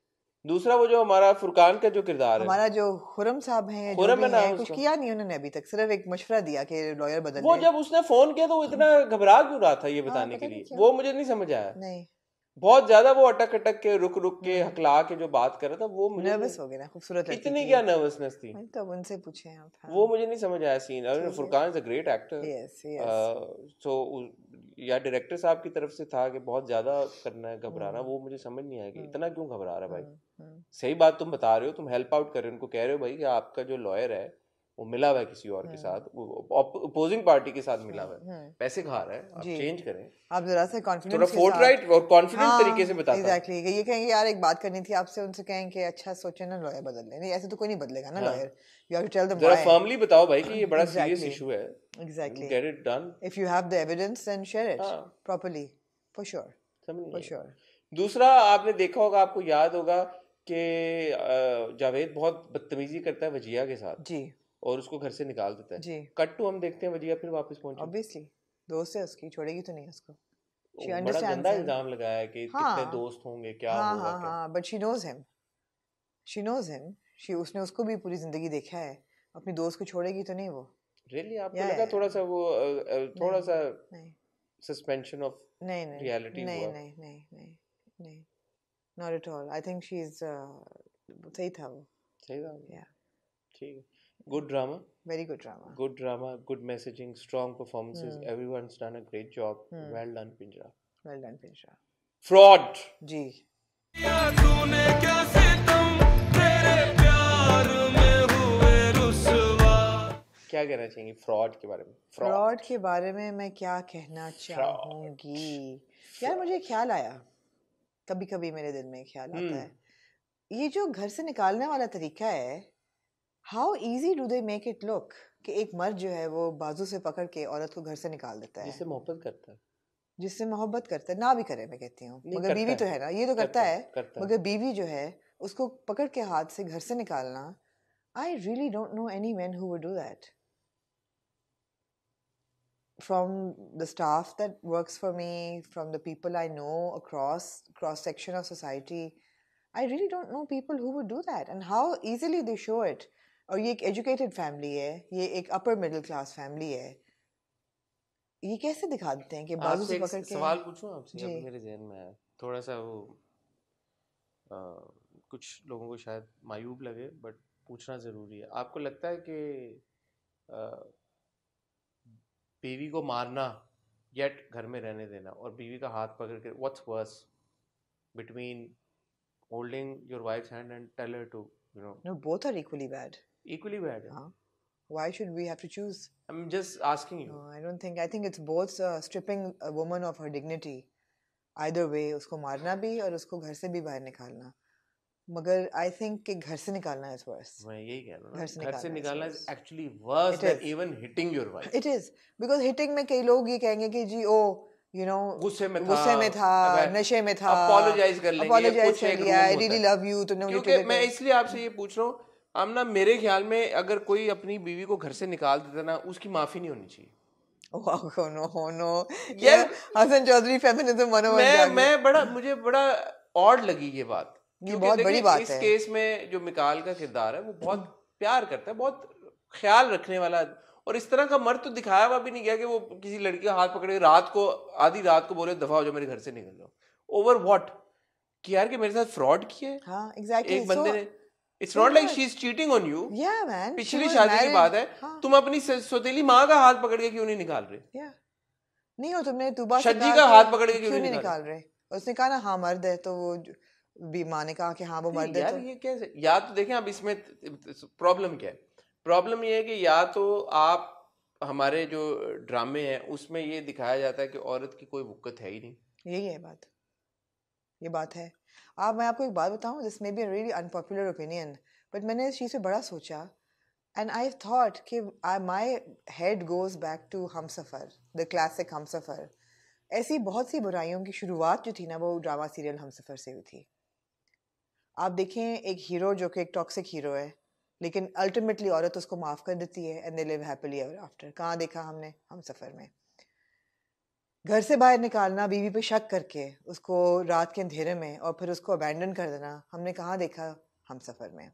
दूसरा वो जो हमारा फुरकान का जो किरदार है। हमारा जो खुरम साहब हैं जो भी है कुछ किया नहीं उन्होंने अभी तक। सिर्फ़ एक मशवरा दिया कि लॉयर बदल वो जब उसने फ़ोन किया तो वो इतना घबरा क्यों रहा था ये बताने हाँ, के लिए? वो मुझे नहीं समझ आया। नहीं। बहुत ज़्यादा वो अटक अटक के रुक रुक के हकला के जो बात कर रहा था वो मुझे नर्वस हो गए ना खूबसूरत इतनी क्या नर्वसनेस थी? तो उनसे पूछे आप हाँ। वो मुझे नहीं समझ आया सीन और Furqan is a great actor yes yes so yeah director sahab की तरफ़ से था कि बहुत ज़्यादा करना है घबराना वो मुझे समझ नहीं आया कि इतना क्यों घबरा रहा है भाई? हम्म, सही बात तुम बता रहे हो तुम हेल्प आउट कर रहे हो उनको कह रहे हो भाई कि आपका जो लॉयर है वो मिला हुआ है किसी और के साथ अपोजिंग पार्टी के साथ मिला हुआ है। हम्म। पैसे खा रहा है आप। चेंज करें। आप जरा से थोड़ा फोर्ट राइट और कॉन्फिडेंट तरीके से बताता एग्जैक्टली ये कहेंगे यार एक बात करनी थी आपसे उनसे कहें कि अच्छा सोचे ना लॉयर बदल लें नहीं ऐसे तो कोई नहीं बदलेगा ना lawyer you have to tell them जरा फर्मली बताओ भाई कि ये बड़ा सीरियस Exactly. इशू है। Exactly get it done if you have the evidence then share it हाँ। properly for sure समझ for sure दूसरा आपने देखा होगा आपको याद होगा कि जावेद बहुत बदतमीजी करता है वजिया के साथ। जी। और उसको घर से निकाल देता है। जी। कट टू हम देखते हैं वजिया फिर वापस पहुँचे। Obviously दोस्त है उसकी छोड़ेगी तो नहीं उसको। बड़ा गंदा इल्ज़ाम लगाया है कि हाँ। कितने दोस्त होंगे क्या हाँ होगा हाँ हाँ but she knows him she knows him she उसने उसको भी पूरी ज़िंदगी देखा है। अपनी दोस्त को छोड़ेगी तो नहीं वो? रियली आपको लगा थोड़ा सा वो थोड़ा सा सस्पेंशन ऑफ़ नहीं। नहीं Reality नहीं। नहीं नहीं नहीं नहीं। Not at all I think she's uh, सही था वो। सही था। Yeah. ठीक है। Good drama very good drama good drama good messaging strong performances Hmm. everyone's done a great job Hmm. well done pinjara well done Pinchra fraud जी तूने क्या कहना चाहेंगे फ्रॉड के बारे में फ्रॉड के बारे में मैं क्या कहना चाहूँगी यार मुझे ख्याल आया कभी कभी मेरे दिल में ख्याल आता हम्म। है ये जो घर से निकालने वाला तरीका है how easy do they make it look कि एक मर्द जो है वो बाजू से पकड़ के औरत को घर से निकाल देता है? जिससे मोहब्बत करता है। जिससे मोहब्बत करता है। ना भी करे मैं कहती हूँ। मगर बीवी तो है। है ना। ये तो करता है करता है। मगर बीवी जो है उसको पकड़ के हाथ से घर से निकालना I really don't know any man who would do that from the staff that works for me from the people i know across cross section of society i really don't know people who would do that. And how easily they show it और ये एक educated family है ये एक upper middle class family है। ये कैसे दिखा देते हैं कि बाजू से पकड़ के सवाल पूछूँ आपसे। अब मेरे जहन में आया। थोड़ा सा वो अ, कुछ लोगों को शायद मायूब लगे बट पूछना ज़रूरी है। आपको लगता है कि बीवी को मारना येट घर में रहने देना और बीवी का हाथ पकड़ के what's worse between holding your wife's hand and tell her to you know no both are equally bad bad है हाँ why should we have to choose I am just asking you No, I don't think. I think it's both uh, stripping a woman of her dignity. Either way, उसको मारना भी और उसको घर से भी बाहर निकालना. मगर I think कि घर से निकालना is worse. मैं यही कह रहा हूँ घर से घर से निकालना is actually worse than even hitting your wife It is because hitting में कई लोग ये कहेंगे कि जी ओ you know गुस्से में था गुस्से में था नशे में था apologize कर लेंगे, कुछ कर लिया होता really है। love तुमने मुझे क्योंकि मैं इसलिए आपसे ये पूछ रहा हूँ आमना मेरे ख्याल में अगर कोई अपनी बीवी को घर से निकाल देता ना उसकी माफ़ी नहीं होनी चाहिए। Oh, oh no, oh no. ये हसन चौधरी फेमिनिज्म 101 मैं मैं बड़ा मुझे बड़ा ऑड लगी ये बात। ये बहुत बड़ी बात इस है। केस में जो मिकाल का किरदार है वो बहुत प्यार करता है बहुत ख्याल रखने वाला और इस तरह का मर्द तो दिखाया हुआ भी नहीं गया कि वो किसी लड़की का हाथ पकड़े रात को आधी रात को बोले दफ़ा हो जाओ मेरे घर से निकल जाओ। ओवर व्हाट कि यार कि मेरे साथ फ्रॉड किया है? हाँ exactly. एक बंदे So, ने it's not like she is cheating on you man. she पिछली शादी की बात है हाँ. तुम अपनी सौतेली माँ का हाथ पकड़ के क्यों नहीं निकाल रहे? या नहीं हो तुमने तुबा शज्जी का हाथ पकड़ के क्यों नहीं निकाल रहे? उसने कहा ना हाँ मर्द है तो वो भी माँ ने कहा कि हाँ वो मर्द है यार तो ये कैसे? या तो देखें अब इसमें प्रॉब्लम क्या है? प्रॉब्लम ये है कि या तो आप हमारे जो ड्रामे हैं उसमें ये दिखाया जाता है कि औरत की कोई वुकत है ही नहीं। यही है बात। ये बात है। आप, मैं आपको एक बात बताऊँ this may be really unpopular opinion but मैंने इस चीज़ पर बड़ा सोचा एंड आई थॉट कि my head goes back to Humsafar the classic हम सफ़र। ऐसी बहुत सी बुराइयों की शुरुआत जो थी ना, वो ड्रामा सीरियल हम सफ़र से हुई थी। आप देखें, एक हीरो जो कि एक टॉक्सिक हीरो है, लेकिन अल्टीमेटली औरत उसको माफ़ कर देती है and they live happily ever after कहाँ देखा हमने, हम सफ़र में? घर से बाहर निकालना, बीवी पे शक करके, उसको रात के अंधेरे में और फिर उसको अबैंडन कर देना, हमने कहाँ देखा हम सफ़र में?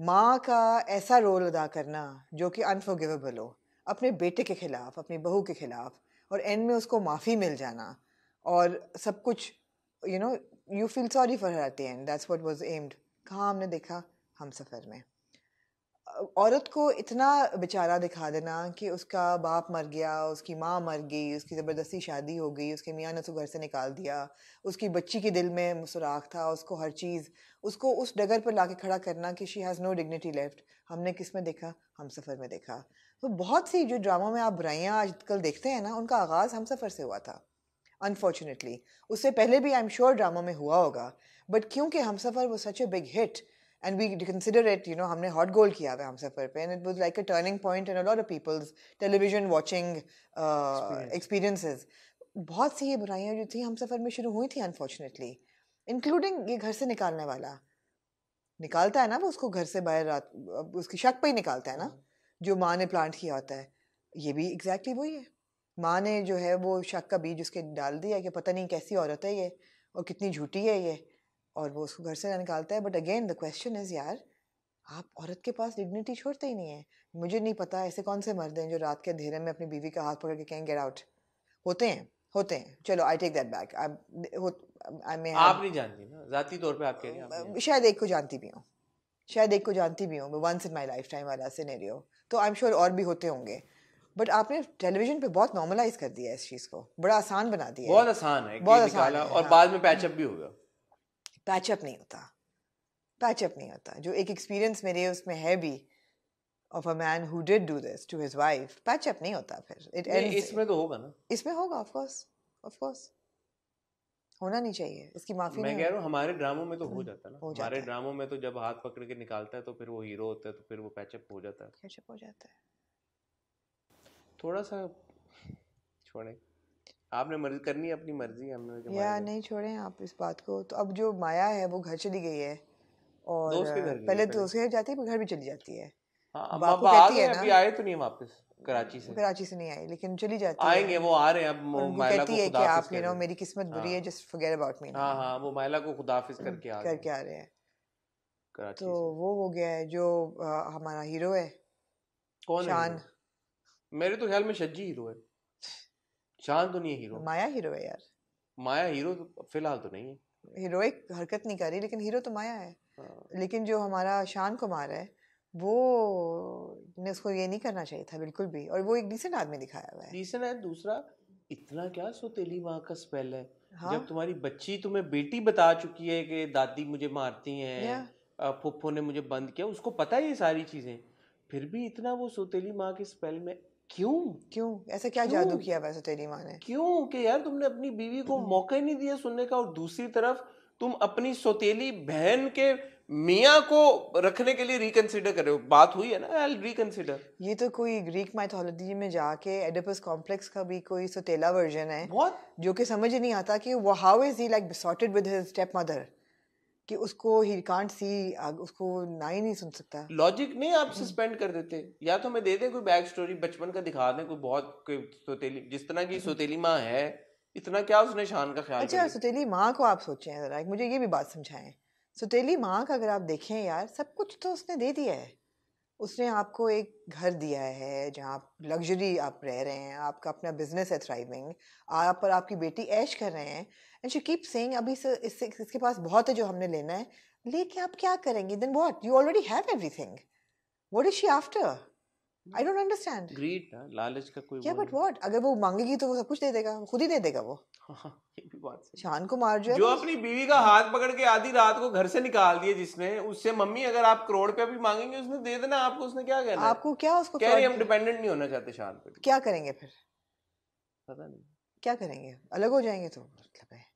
माँ का ऐसा रोल अदा करना, जो कि अनफॉरगिवेबल हो, अपने बेटे के खिलाफ, अपनी बहू के खिलाफ, और एंड में उसको माफ़ी मिल जाना, और सब कुछ you know you feel sorry for her at the end that's what was aimed कहाँ हमने देखा हम सफ़र में? औरत को इतना बेचारा दिखा देना कि उसका बाप मर गया, उसकी माँ मर गई, उसकी ज़बरदस्ती शादी हो गई, उसके मियाँ ने उसको घर से निकाल दिया, उसकी बच्ची के दिल में सुराख था, उसको हर चीज़, उसको उस डगर पर लाके खड़ा करना कि she has no dignity left हमने किसमें देखा? हम सफ़र में देखा। तो बहुत सी जो ड्रामों में आप बुराइयाँ आजकल देखते हैं ना, उनका आगाज़ हम सफ़र से हुआ था। अनफॉर्चुनेटली उससे पहले भी आई एम श्योर ड्रामा में हुआ होगा। बट क्योंकि हम सफ़र वो such a big hit and we consider it you know हमने हॉट गोल किया हुआ है हम सफ़र पे and it was like a turning point a lot of peoples television watching experiences बहुत सी ये बुराइयाँ जो थी हम सफ़र में शुरू हुई थी अनफॉर्चुनेटली इंक्लूडिंग ये घर से निकालने वाला। निकालता है ना वो उसको घर से बाहर रात उसकी शक पे ही निकालता है ना जो माँ ने प्लांट किया होता है। ये भी एग्जैक्टली exactly वही है। माँ ने जो है वो शक का बीज उसके डाल दिया कि पता नहीं कैसी औरत है ये और कितनी झूठी है ये। और वो उसको घर से निकालता है। But again the question is यार आप औरत के पास डिग्निटी छोड़ते ही नहीं है। मुझे नहीं पता ऐसे कौन से मर्द हैं जो रात के अंधेरे में अपनी बीवी का हाथ पकड़ के कहें गेट आउट होते हैं होते हैं। चलो I take that back I may आप नहीं जानती ना जाती तौर पे आप कह रही हैं शायद एक को जानती भी हूँ। शायद एक को जानती भी हूँ once in my lifetime वाला सिनेरियो तो आई एम श्योर और भी होते होंगे। बट आपने टेलीविज़न पे बहुत नॉर्मलाइज कर दिया है इस चीज़ को। बड़ा आसान बना दिया बहुत आसान है बहुत आसान है, और हाँ। बाद में पैचअप भी होगा पैचअप नहीं होता। पैचअप नहीं होता। जो एक एक्सपीरियंस मेरे उसमें है भी of a man who did do this to his wife patch up नहीं होता फिर। इट इसमें तो होगा ना। इसमें होगा ऑफ़ कोर्स ऑफ़ कोर्स होना नहीं चाहिए। इसकी माफ़ी मैं कह रहा हूँ हमारे ड्रामों में तो हो हम्म, जाता है ना हमारे। ड्रामों में तो जब हाथ पकड़ के निकालता है तो फिर वो हीरो होता है तो फिर वो पैचअप हो जाता है। पैचअप हो जाता है। थोड़ा सा छोड़े। आपने मर्ज़ी करनी है अपनी मर्ज़ी हमने या नहीं छोड़ें आप इस बात को। तो अब जो माया है वो घर चली गई है। और पहले तो दोस्त के घर जाती है घर भी चली जाती है। हाँ आ कहती है अभी आए तो नहीं वापस कराची से। कराची से नहीं आई लेकिन चली जाती आएँगे वो आ रहे हैं अब वो कहती है कि आप यू नो मेरी किस्मत बुरी है। जस्ट फॉरगेट अबाउट मी हाँ हाँ वो मायला को खुदाफिज करके आ करके आ रहे हैं। कराची तो वो हो गया है जो हमारा हीरो है कौन शान? मेरे तो ख्याल में शज्जी हीरो है। शान तो नहीं है हीरो माया हीरो है यार। माया हीरो तो फ़िलहाल तो नहीं है। हीरोइक हरकत नहीं कर रही लेकिन हीरो तो माया है। हाँ। लेकिन जो हमारा शान कुमार है वो ने उसको ये नहीं करना चाहिए था बिल्कुल भी और वो एक डिसेंट आदमी दिखाया हुआ है। तीसरा है दूसरा इतना क्या सोतेली माँ का स्पेल है? हाँ। जब तुम्हारी बच्ची तुम्हें बेटी बता चुकी है कि दादी मुझे मारती हैं फुफ्फो ने मुझे बंद किया उसको पता है ये सारी चीज़ें? फिर भी इतना वो सोतेली माँ के स्पेल में क्यों? क्यों? ऐसा क्या जादू किया वैसे तेरी माँ ने? क्यों? कि यार तुमने अपनी बीवी को मौका ही नहीं दिया सुनने का और दूसरी तरफ़ तुम अपनी सोतेली बहन के मियाँ को रखने के लिए रिकंसिडर कर रहे हो। बात हुई है ना? आई रिकंसिडर ये तो कोई ग्रीक माइथोलॉजी में जाके एडिपस कॉम्प्लेक्स का भी कोई सोतेला वर्जन है। बहुत जो कि समझ ही नहीं आता कि वो how is he like sorted with his stepmother कि उसको ही कांट सी उसको ना ही नहीं सुन सकता। लॉजिक नहीं आप सस्पेंड कर देते। या तो हमें दे दे कोई बैक स्टोरी बचपन का दिखा दें कोई बहुत कोई सोतेली जिस तरह की सोतेली माँ है इतना क्या उसने शान का ख्याल अच्छा सोतेली? माँ को आप सोचें जरा मुझे ये भी बात समझाएँ। सोतेली माँ का अगर आप देखें यार सब कुछ तो उसने दे दिया है। उसने आपको एक घर दिया है, जहाँ लग्जरी आप रह रहे हैं, आपका अपना बिज़नेस है थ्राइविंग आप और आपकी बेटी ऐश कर रहे हैं एंड शू कीप सेइंग अभी से इससे इसके पास बहुत है जो हमने लेना है, लेके आप क्या करेंगे? Then what you already have everything what is she after I don't understand greed ना लालच का कोई या बट व्हाट अगर वो मांगेगी तो वो सब कुछ दे देगा खुद ही दे देगा वो। हाँ, ये भी बात सही शान कुमार जो जो अपनी बीवी का हाथ पकड़ के आधी रात को घर से निकाल दिए जिसने उससे मम्मी अगर आप करोड़ पे भी मांगेंगे उसने दे देना आपको उसने क्या कहना आपको क्या उसको कह रही हम डिपेंडेंट नहीं होना चाहते शान पे। क्या करेंगे फिर? पता नहीं। क्या करेंगे? अलग हो जाएँगे तो मतलब है।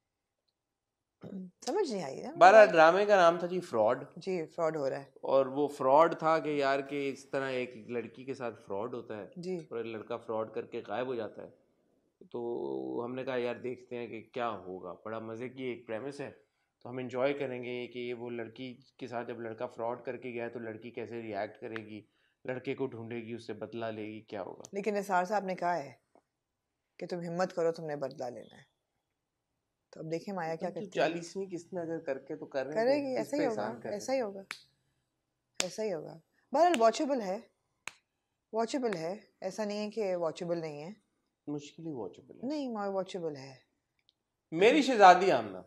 समझ नहीं आई बारह ड्रामे का नाम था जी फ्रॉड। जी फ्रॉड हो रहा है। और वो फ्रॉड था कि यार कि इस तरह एक लड़की के साथ फ्रॉड होता है जी। और लड़का फ्रॉड करके गायब हो जाता है। तो हमने कहा यार देखते हैं कि क्या होगा। बड़ा मज़े की एक प्रेमिस है। तो हम इंजॉय करेंगे कि ये वो लड़की के साथ जब लड़का फ्रॉड करके गया तो लड़की कैसे रिएक्ट करेगी? लड़के को ढूंढेगी उससे बदला लेगी क्या होगा? लेकिन निसार साहब ने कहा है कि तुम हिम्मत करो तुमने बदला लेना है। तो अब देखें माया क्या तो करती है। चालीसवीं किस्त में अगर करके तो कर करेगी ऐसा ही होगा? ऐसा ही? होगा ऐसा ही होगा। बहरहाल वॉचेबल है वॉचेबल है ऐसा नहीं है कि वॉचेबल नहीं है। मुश्किल ही वॉचेबल है। नहीं वॉचेबल है। मेरी शहजादी आमना।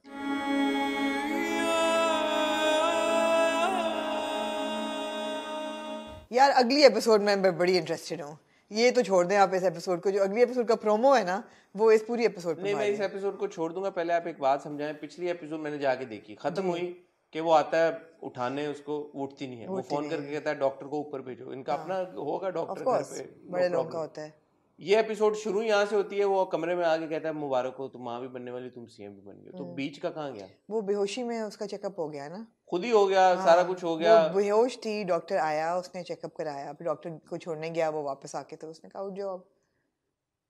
यार अगली एपिसोड में मैं बड़ी इंटरेस्टेड हूँ। ये तो छोड़ दें आप इस एपिसोड को जो अगली एपिसोड का प्रोमो है ना वो इस पूरी एपिसोड नहीं मैं इस एपिसोड को छोड़ दूँगा पहले आप एक बात समझाएँ पिछली एपिसोड मैंने जाके देखी खत्म हुई कि वो आता है उठाने उसको उठती नहीं है। वो फ़ोन करके कहता है डॉक्टर को ऊपर भेजो। इनका अपना होगा डॉक्टर घर पे बड़े लोगों. का होता है। ये एपिसोड शुरू यहाँ से होती है वो कमरे में आके कहता है मुबारक हो तुम माँ भी बनने वाली तुम सीएम भी बन गए हम्म। तो बीच का कहाँ गया? वो बेहोशी में उसका चेकअप हो गया ना? खुद ही हो गया हाँ, सारा कुछ हो गया। बेहोश थी डॉक्टर आया उसने चेकअप कराया फिर डॉक्टर को छोड़ने गया वो वापस आके तो उसने कहा जो जाओ अब।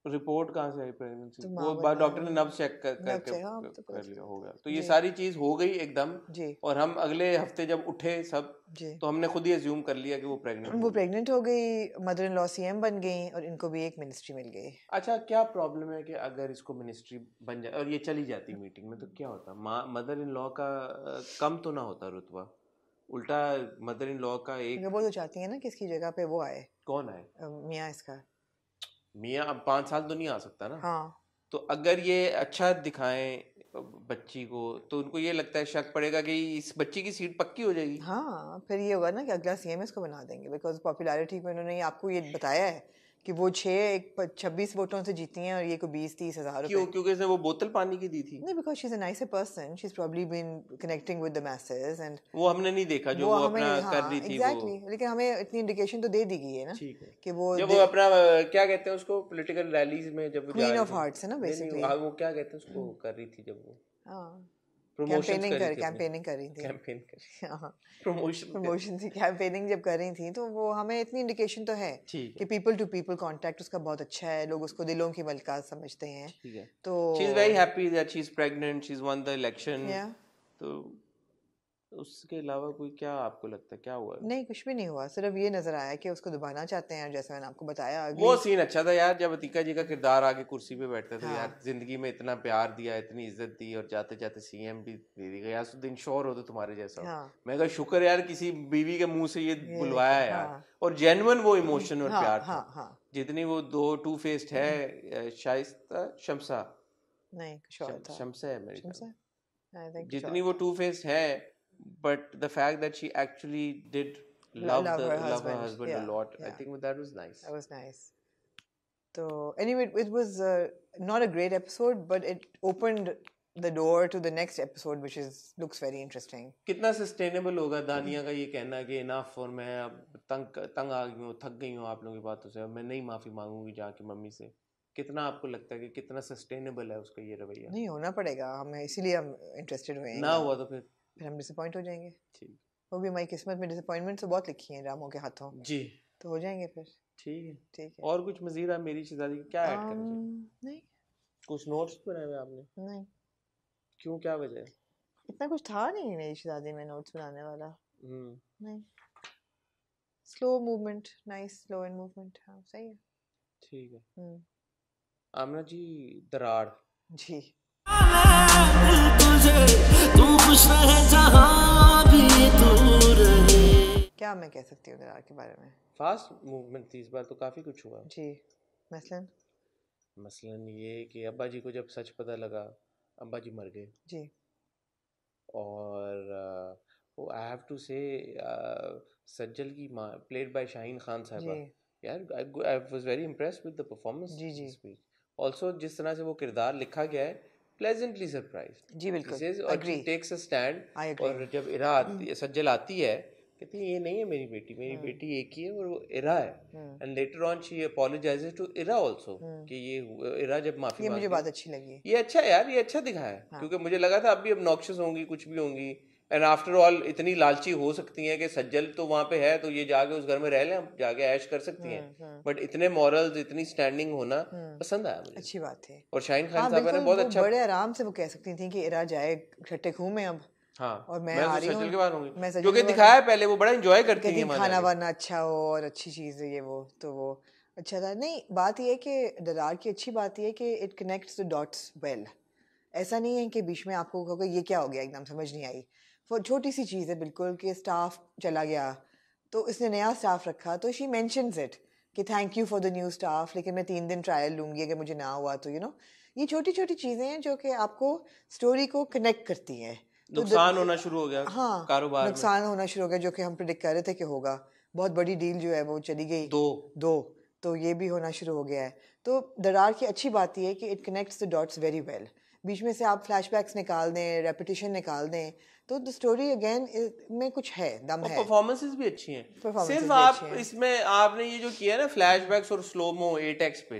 रिपोर्ट कहाँ से आई प्रेगनेंसी? तो वो। डॉक्टर ने नब्ज चेक कर करके हाँ, तो कर लिया हो गया। तो ये सारी चीज़ हो गई एकदम और हम अगले हफ़्ते जब उठे सब तो हमने खुद ही अज्यूम कर लिया कि वो प्रेग्नेंट वो प्रेग्नेंट हो गई मदर इन लॉ सीएम बन गई और इनको भी एक मिनिस्ट्री मिल गई। अच्छा क्या प्रॉब्लम है कि अगर इसको मिनिस्ट्री बन जाए और ये चली जाती मीटिंग में तो क्या होता? माँ मदर इन लॉ का कम तो ना होता रुतबा? उल्टा मदर इन लॉ का एक वो तो चाहती है ना कि इसकी जगह पे वो आए। कौन आए? मियाँ इसका। मियाँ अब पाँच साल तो नहीं आ सकता ना। हाँ। तो अगर ये अच्छा दिखाएँ बच्ची को तो उनको ये लगता है शक पड़ेगा कि इस बच्ची की सीट पक्की हो जाएगी। हाँ फिर ये होगा ना कि अगला सीएम इसको बना देंगे बिकॉज़ पॉपुलैरिटी में उन्होंने आपको ये बताया है कि वो छः एक छब्बीस वोटों से जीती हैं और ये को बीस तीस हज़ार क्यों? क्योंकि इसने वो बोतल पानी की दी थी। नहीं because she is a nicer person she is probably been connecting with the message and वो हमने नहीं देखा जो वो, वो अपना हाँ, कर रही थी एग्जैक्टली वो लेकिन हमें इतनी इंडिकेशन तो दे दी गई है ना है। कि वो जब वो अपना क्या कहते हैं उसको? पॉलिटिकल रैलीज में जब of थी। Hearts है ना, basically। हाँ, वो क्या कहते हैं उसको? कर रही थी जब वो। हाँ। कैंपेनिंग कर कर रही थी कैंपेनिंग कर रही थी कैंपेन हाँ। प्रमोशन प्रमोशन थी कैंपेनिंग जब कर रही थी तो वो हमें इतनी इंडिकेशन तो है कि पीपल टू पीपल कांटेक्ट उसका बहुत अच्छा है लोग उसको दिलों की मलका समझते हैं। तो she is very happy that she is pregnant she is won the election. तो उसके अलावा कोई क्या आपको लगता है क्या हुआ? है? नहीं कुछ भी नहीं हुआ। सिर्फ़ ये नज़र आया कि उसको दबाना चाहते हैं जैसे मैंने आपको बताया वो सीन अच्छा था यार जब अतीका जी का किरदार आगे कुर्सी पे बैठता था हाँ। यार ज़िंदगी में इतना प्यार दिया इतनी इज़्ज़त दी और जाते जाते सीएम भी दे दी यासुद्दीन शोर हो तो तुम्हारे जैसा हाँ। मैं कहा शुक्र यार किसी बीवी के मुँह से ये बुलवाया हाँ। यार। और जेन्युइन वो इमोशन और हाँ प्यार हाँ था। हाँ जितनी वो दो टू फेस्ड है शाइस्ता शमसा। नहीं शमसा है मेरे जितनी वो टू फेस्ड है But the fact that she actually did love love the her love her husband, husband yeah, a lot i yeah. think that was nice That was nice. So anyway, it, it was uh, not a great episode, but it opened the door to the next episode, which is looks very interesting. कितना sustainable होगा दानिया का ये कहना कि enough और मैं अब तंग तंग आ गई हूँ थक गई हूँ आप लोगों की बातों से अब मैं नहीं माफी मांगूंगी जाके मम्मी से कितना आपको लगता है कि कितना सस्टेनेबल है उसका ये रवैया नहीं होना पड़ेगा हमें इसीलिए हम इंटरेस्टेड हुए हैं ना हुआ तो फिर फिर हम डिसअपॉइंट हो जाएँगे। ठीक। वो भी हमारी किस्मत में डिसअपॉइंटमेंट तो बहुत लिखी हैं रामों के हाथों। जी। तो हो जाएँगे फिर। ठीक है। ठीक है। और कुछ मजीद आप मेरी शहजादी का क्या ऐड? Um, नहीं। कुछ नोट्स बनाए हुए आपने? नहीं। क्यों? क्या वजह? है इतना कुछ था नहीं मेरी शादी में नोट्स बनाने वाला। हम्म। नहीं। Slow movement nice slow and movement हाँ सही है। ठीक है। हम्म। आमना जी दराड़ जी। तुझे तू खुश रहे जहाँ भी तू रहे। क्या मैं कह सकती हूँ दरार के बारे में? फास्ट मूवमेंट थी इस बार तो काफ़ी कुछ हुआ। जी। मसलन? मसलन ये कि अब्बा जी को जब सच पता लगा अब्बा जी मर गए जी। और वो आई हैव टू से सज्जल की माँ प्लेड बाय शाहीन खान साहबा। यार I was very impressed with the performance जी, जी। आल्सो जिस तरह से वो किरदार लिखा गया है प्लेजेंटली surprised. जी बिल्कुल और. Takes a stand. और जब इरा सज्जल आती है कहती है ये नहीं है मेरी बेटी मेरी बेटी एक ही है और वो इरा है and later on she apologises to Ira also कि ये इरा जब माफ़ी ये मुझे बात अच्छी लगी ये अच्छा है यार ये अच्छा दिखा है हाँ। क्योंकि मुझे लगा था अब भी अब नॉक्शस होंगी कुछ भी होंगी एंड आफ्टर ऑल इतनी लालची हो सकती हैं कि सज्जल तो वहाँ पे है तो ये जाके उस घर में रह लें जाके ऐश कर सकती हम्म, हैं बट इतने मॉरल्स इतनी स्टैंडिंग होना पसंद आया मुझे। अच्छी बात है। और शाहीन हाँ खान साहब ने बहुत अच्छा बड़े आराम से वो कह सकती थी कि इरा जाए छठे खूह में अब। हाँ और मैं मैं आ तो रही हूँ। क्योंकि के दिखाया पहले वो बड़ा एंजॉय करती है खाना हमारे वाना अच्छा हो और अच्छी चीज़ है ये वो तो वो अच्छा था। नहीं बात ये है कि दरार की अच्छी बात ये है कि it connects the dots well ऐसा नहीं है कि बीच में आपको कहोगे ये क्या हो गया? एकदम समझ नहीं आई। वो छोटी सी चीज़ है बिल्कुल कि स्टाफ चला गया तो इसने नया स्टाफ रखा तो शी मैंशंस इट कि thank you for the new staff लेकिन मैं तीन दिन ट्रायल लूँगी अगर मुझे ना हुआ तो यू नो ये छोटी छोटी चीज़ें हैं जो कि आपको स्टोरी को कनेक्ट करती हैं. तो नुकसान होना शुरू हो गया हाँ कारोबार नुकसान होना शुरू हो गया जो कि हम प्रिडिक्ट कर रहे थे कि होगा. बहुत बड़ी डील जो है वो चली गई। दो। दो। तो ये भी होना शुरू हो गया है। तो दरार की अच्छी बात ये है कि it connects the dots very well बीच में से आप फ्लैशबैक्स निकाल दें रेपिटेशन निकाल दें तो द स्टोरी अगेन में कुछ है दम और है। परफॉर्मेंसेस भी अच्छी हैं। सिर्फ़ आप इसमें आपने ये जो किया ना फ्लैशबैक्स और स्लोमो एटेक्स पे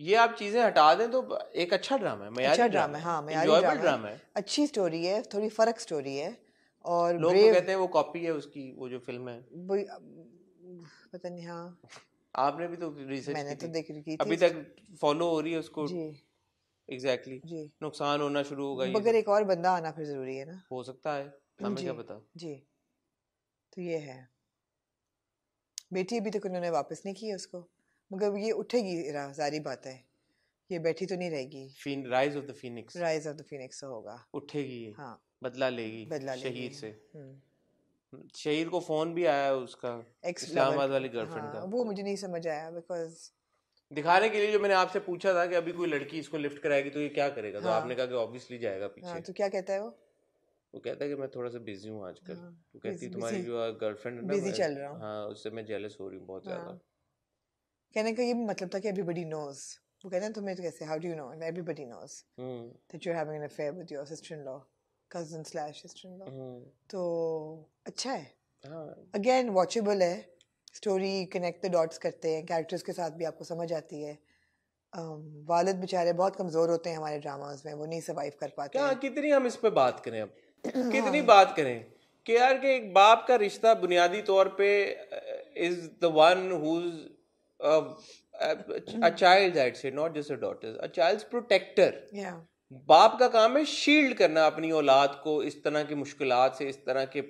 ये आप चीज़ें हटा दें तो एक अच्छा ड्रामा है अच्छा ड्रामा है हाँ। enjoyable ड्रामा ड्रामा है है। अच्छी स्टोरी है थोड़ी फ़र्क स्टोरी है और लोग तो कहते हैं वो कॉपी है उसकी वो जो फ़िल्म है। पता नहीं हाँ। आपने भी तो रिसर्च मैंने तो देख थी। अभी तक फॉलो हो रही है उसको। जी। एग्जैक्टली जी। नुकसान होना शुरू होगा मगर एक और बंदा आना फिर ज़रूरी है ना। हो सकता है। हमें क्या पता? जी। तो ये है। बेटी अभी तक उन्होंने वापस नहीं की है उसको। मगर ये उठेगी रा- जारी बात। है ये बैठी तो नहीं रहेगी। फीन rise of the phoenix rise of the phoenix होगा। उठेगी ये। हाँ। बदला लेगी बदला शहीद से। हम्म। शहीद को फ़ोन भी आया उसका Ex इस्लामाबाद वाली गर्लफ्रेंड हाँ, का। वो मुझे नहीं समझ आया बिकॉज़ दिखाने के लिए जो मैंने आपसे पूछा था कि अभी कोई लड़की इसको लिफ्ट कराएगी तो ये क्या करेगा? हाँ। तो हाँ। आपने कहा कि ऑब्वियसली जाएगा पीछे। हाँ तो क्या कहता है वो? वो कहता है कि मैं थोड़ा सा बिज़ी हूँ आजकल। हाँ, तो कहती है तुम्हारी जो गर्लफ्रेंड है ना मैं- चल रहा हूँ। हाँ उससे मैं जेलस हो रही हूँ बहुत ज़्यादा। हाँ। कहने का ये मतलब था कि एवरीबडी नोज़ वो कहते हैं तुम्हें तो कैसे? How do you know everybody knows that you are having an affair with your sister in law cousin slash sister in law तो अच्छा है। हाँ। अगेन वॉचेबल है। स्टोरी कनेक्ट द डॉट्स करते हैं कैरेक्टर्स के साथ भी आपको समझ आती है। um, वालिद बेचारे बहुत कमज़ोर होते हैं हमारे ड्रामास में वो नहीं सर्वाइव कर पाते क्या कितनी हम इस पर बात करें अब? कितनी बात करें? कि यार के एक बाप का रिश्ता बुनियादी तौर पे is the one whose child I'd say not just a daughter. A child's protector. या बाप का काम है शील्ड करना अपनी औलाद को इस तरह की मुश्किलात से इस तरह के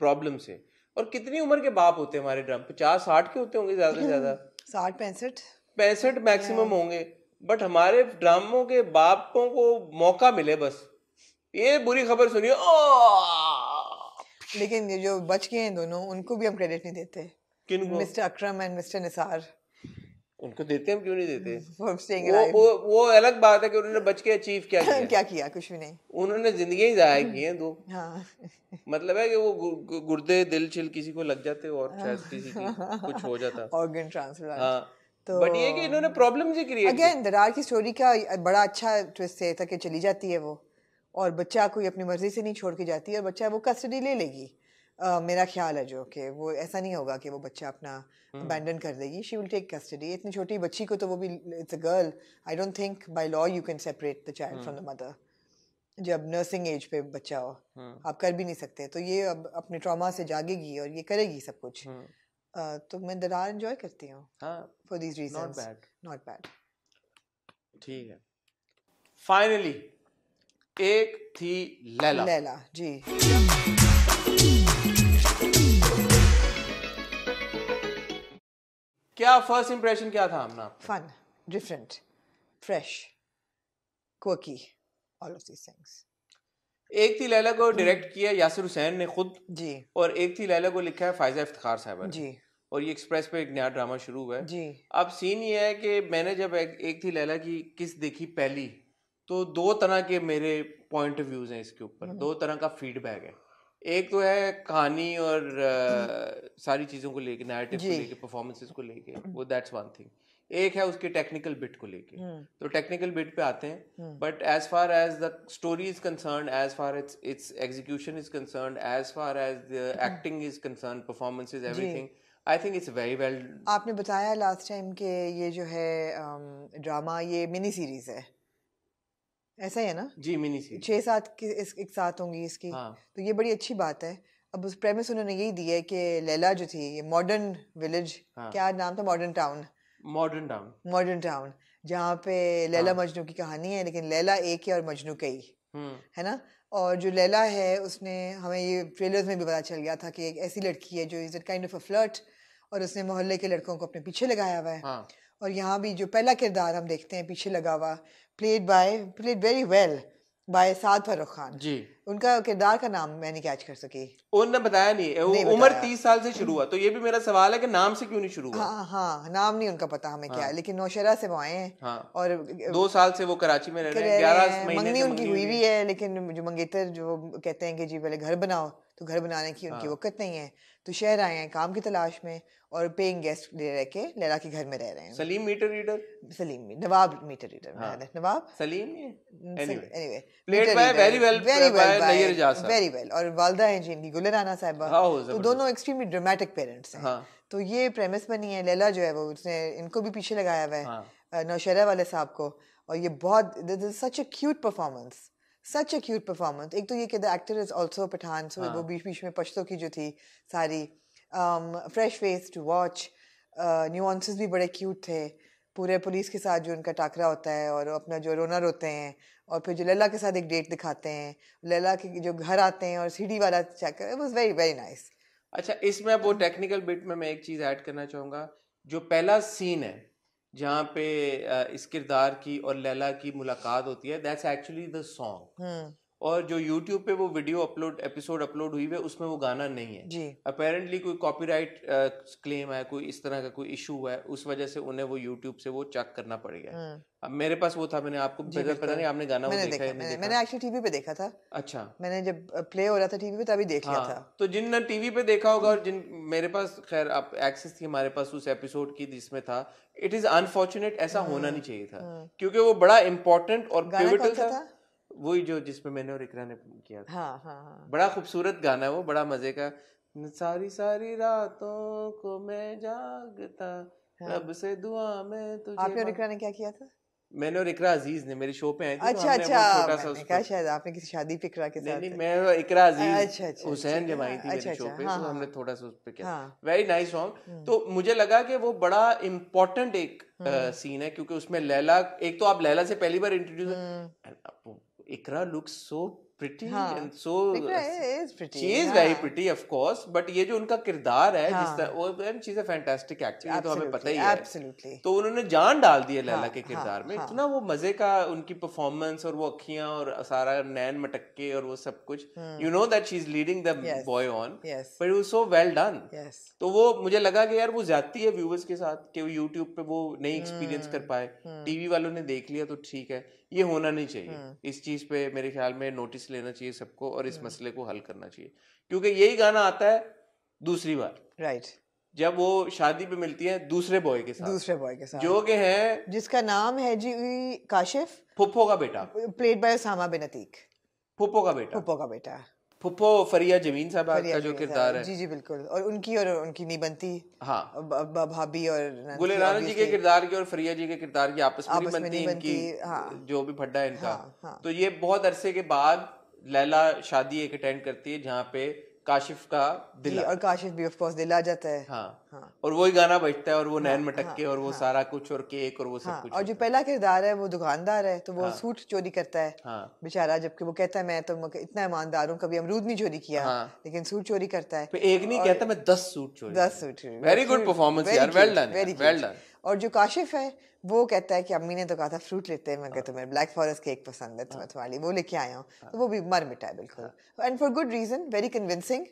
प्रॉब्लम से। और कितनी उम्र के बाप होते हैं हमारे ड्रम? पचास साठ के होते होंगे ज़्यादा से ज़्यादा। साठ पैंसठ। पैंसठ मैक्सिमम होंगे। बट हमारे ड्रामों के बापों को मौका मिले बस। ये बुरी खबर सुनिए। लेकिन ये जो बच गए हैं दोनों उनको भी हम क्रेडिट नहीं देते। Mister Akram and mister Nisar. उनको देते हम क्यों नहीं देते? वो वो वो अलग बात है कि उन्होंने बच के अचीव क्या किया। क्या किया? कुछ भी नहीं। उन्होंने ज़िंदगी ही जाया की है दो। हाँ। मतलब है कि वो गुर्दे दिल छिल किसी को लग जाते और शायद किसी की कुछ हो जाता। ऑर्गन ट्रांसप्लांट हाँ। तो- बट ये कि इन्होंने प्रॉब्लम ही क्रिएट अगेन दरार की स्टोरी का बड़ा अच्छा ट्विस्ट है था कि चली जाती है वो। और बच्चा कोई अपनी मर्ज़ी से नहीं छोड़ के जाती है और बच्चा वो कस्टडी ले लेगी। मेरा ख्याल है जो कि वो ऐसा नहीं होगा कि वो बच्चा अपना अबैंडन कर देगी। शी विल टेक कस्टडी इतनी छोटी बच्ची को तो वो भी it's a girl I don't think by law you can separate the child from the mother जब नर्सिंग एज पे बच्चा हो आप कर भी नहीं सकते। तो ये अब अपने ट्रॉमा से जागेगी और ये करेगी सब कुछ। अ, तो मैं दरार एंजॉय करती हूँ for these reasons. Not bad ठीक है। फाइनली एक थी लैला। लैला जी। क्या फ़र्स्ट इंप्रेशन क्या था हमना fun, different, fresh, quirky, all of these things. एक थी लैला को डायरेक्ट किया यासिर हुसैन ने खुद जी। और एक थी लैला को लिखा है फायजा इफ्तार साहब जी। और ये एक्सप्रेस पे एक नया ड्रामा शुरू हुआ है। जी। अब सीन ये है कि मैंने जब एक, एक थी लैला की किस देखी पहली तो दो तरह के मेरे पॉइंट ऑफ़ व्यूज़ हैं इसके ऊपर। दो तरह का फीडबैक है। एक तो है कहानी और अ, सारी चीज़ों को लेके नैरेटिव को। लेके परफॉर्मेंसेस को लेके वो दैट्स वन थिंग एक है उसके टेक्निकल बिट को लेके। तो टेक्निकल बिट पे आते हैं but as far as the story is concern as far it's it's execution is concern as far as the acting is concern performances everything I think it's very well आपने बताया last time के ये जो है drama ये mini series है। ऐसा ही है ना? जी मिनी सी छः सात एक साथ होंगी इसकी। हाँ। तो ये बड़ी अच्छी बात है। अब उस प्रेमिस उन्होंने यही दी है कि लैला जो थी ये मॉडर्न विलेज हाँ। क्या नाम था? Modern town modern town modern town जहाँ पे लैला हाँ। मजनू की कहानी है लेकिन लैला एक है और मजनू कई है। ना? और जो लैला है उसने हमें ये ट्रेलर्स में भी पता चल गया था कि एक ऐसी लड़की है जो is kind of a flirt और उसने मोहल्ले के लड़कों को अपने पीछे लगाया हुआ है। हाँ। और यहाँ भी जो पहला किरदार हम देखते हैं पीछे लगा हुआ played by played very well by Saad Farrukh Khan ji. उनका किरदार का नाम मैं नहीं कैच कर सकी? उन्होंने बताया नहीं नहीं उम्र तीस साल से शुरू हुआ तो ये भी मेरा सवाल है कि नाम से क्यों नहीं शुरू हुआ? हाँ हाँ नाम नहीं उनका पता हमें क्या है। लेकिन नौशहरा से वो आए हैं हाँ। और दो साल से वो कराची में रह रहे हैं ग्यारह महीने मंगनी उनकी हुई भी है। लेकिन जो मंगेतर जो कहते हैं कि जी पहले घर बनाओ तो घर बनाने की हाँ। उनकी वक़्त नहीं है। तो शहर आए हैं काम की तलाश में और पेइंग गेस्ट ले रह के लैला के घर में रह रहे हैं। Saleem meter reader Saleem Nawab meter reader हाँ। नवाब? सलीम ही है. Anyway by very well by Nayyar साहब। वेरी वेल और वालदा हैं जी इनकी गुल राना साहिबा। हाँ, तो दोनों एक्सट्रीमली ड्रामेटिक पेरेंट्स हैं। हाँ। तो ये प्रेमिस बनी है। लैला जो है वो उसने इनको भी पीछे लगाया हुआ है हाँ। नौशहरा वाले साहब को। और ये बहुत such a cute performance such a cute performance एक तो ये कि the actor is also Pathan so हाँ। वो बीच बीच में पश्तों की जो थी सारी fresh face to watch nuances भी बड़े क्यूट थे। पूरे पुलिस के साथ जो उनका टाकरा होता है और अपना जो रोना रोते हैं और फिर जो लैला के साथ एक डेट दिखाते हैं लैला के जो घर आते हैं और सीढ़ी वाला check it was very very nice अच्छा इसमें वो टेक्निकल बिट में मैं एक चीज़ ऐड करना चाहूँगा जो पहला सीन है जहाँ पे इस किरदार की और लैला की मुलाकात होती है। दैट्स एक्चुअली द सॉन्ग और जो YouTube पे वो वीडियो अपलोड एपिसोड अपलोड हुई है उसमें वो गाना नहीं है। जी। अपेरेंटली कोई कॉपीराइट क्लेम है कोई इस तरह का कोई इशू है उस वजह से उन्हें वो यूट्यूब से वो चेक करना पड़ गया हम्म। अब मेरे पास वो था मैंने आपको पता नहीं आपने गाना वो मैंने देखा देखा मैंने देखा? मैंने एक्चुअली टीवी पे देखा था। अच्छा। मैंने जब प्ले हो रहा था टीवी पे तभी देख लिया था। हाँ तो जिन टीवी पे देखा होगा और जिन मेरे पास खैर आप एक्सेस थी हमारे पास उस एपिसोड की जिसमें था इट इज़ अनफॉर्चुनेट ऐसा होना नहीं चाहिए था। क्योंकि वो बड़ा इम्पोर्टेंट और हम्म। था। था? वही जो जिसमें मैंने और इकरा ने किया था हाँ हाँ हाँ बड़ा खूबसूरत गाना है वो बड़ा मज़े का सारी सारी रातों को मैं जागता रब से दुआ में तुझे हाँ। आपने और इकरा ने क्या किया था मैंने और इकरा अज़ीज़ ने मेरी शो पे आई थी तो अच्छा अच्छा छोटा सा मैंने उस कहा पर- शायद आपने किसी शादी पे इकरा के साथ नहीं मैं और इकरा अज़ीज़ अच्छा, अच्छा, हुसैन अच्छा, जब आई थी मेरी शो पे हाँ, तो हाँ। हमने थोड़ा सा उस पे किया हाँ। हम्म। वेरी नाइस सॉन्ग तो मुझे लगा कि वो बड़ा इम्पोर्टेंट एक सीन है क्योंकि उसमें लैला एक तो आप लैला से पहली बार introduce Iqra looks so pretty हम्म। हाँ। एंड सो शी इज़ हाँ। Very pretty of course but ये जो उनका किरदार है जिस हाँ। तरह वो she is a fantastic actor ये तो हमें पता ही है एब्सोल्युटली तो उन्होंने जान डाल दी है लैला हाँ, के किरदार हाँ, में हाँ। इतना वो मज़े का उनकी परफॉर्मेंस और वो अखियाँ और सारा नैन मटक्के और वो सब कुछ you know that she is leading the hmm. Boy on but was so well done तो वो मुझे लगा कि यार वो जाती है व्यूवर्स के साथ कि वो यूट्यूब पे वो नहीं एक्सपीरियंस हम्म, कर पाए टीवी वालों ने देख लिया तो ठीक है ये होना नहीं चाहिए। हम्म। इस चीज़ पे मेरे ख्याल में नोटिस लेना चाहिए सबको और इस मसले को हल करना चाहिए। क्योंकि यही गाना आता है दूसरी बार। राइट जब वो शादी पे मिलती है दूसरे बॉय के साथ। दूसरे बॉय के साथ। जो के है जिसका नाम है जी काशिफ। फुप्पो का बेटा। प्लेड बाय सामा बिन अतीक। फुप्पो का बेटा। फुप्पो का बेटा। फुप्पो फरिया ज़मीन साहब का जो किरदार है। जी जी बिल्कुल। और उनकी और उनकी नहीं बनती हाँ भाभी और गुले राना जी के किरदार की और फरिया जी के किरदार की आपस में नहीं बनती इनकी हाँ। जो भी फड्डा है इनका। हाँ, हाँ। तो ये बहुत अरसे के बाद लैला शादी एक अटेंड करती है जहाँ पे काशिफ का दिल। और काशिफ भी ऑफ़ कोर्स दिल जाता है। हाँ। हाँ। और वही गाना बजता है और वो नैन मटक्के और वो हाँ, सारा कुछ और केक और वो सब हाँ कुछ और जो पहला किरदार है वो दुकानदार है तो वो हाँ। सूट चोरी करता है। हाँ। बेचारा जबकि वो कहता है मैं तो इतना ईमानदार हूँ कभी अमरूद नहीं चोरी किया हाँ। लेकिन सूट चोरी करता है। एक नहीं कहता मैं दस सूट चोरी दस सूट वेरी गुड परफॉर्मेंस यार well done very well done और जो काशिफ है वो कहता है कि अम्मी ने तो कहा था फ्रूट लेते हैं। मैं कहता तुम्हें ब्लैक फॉरेस्ट केक पसंद है तो तुम्हें तुम्हारे लिए वो लेके आया हूँ। तो वो भी मर मिटा है बिल्कुल। And for good reason very convincing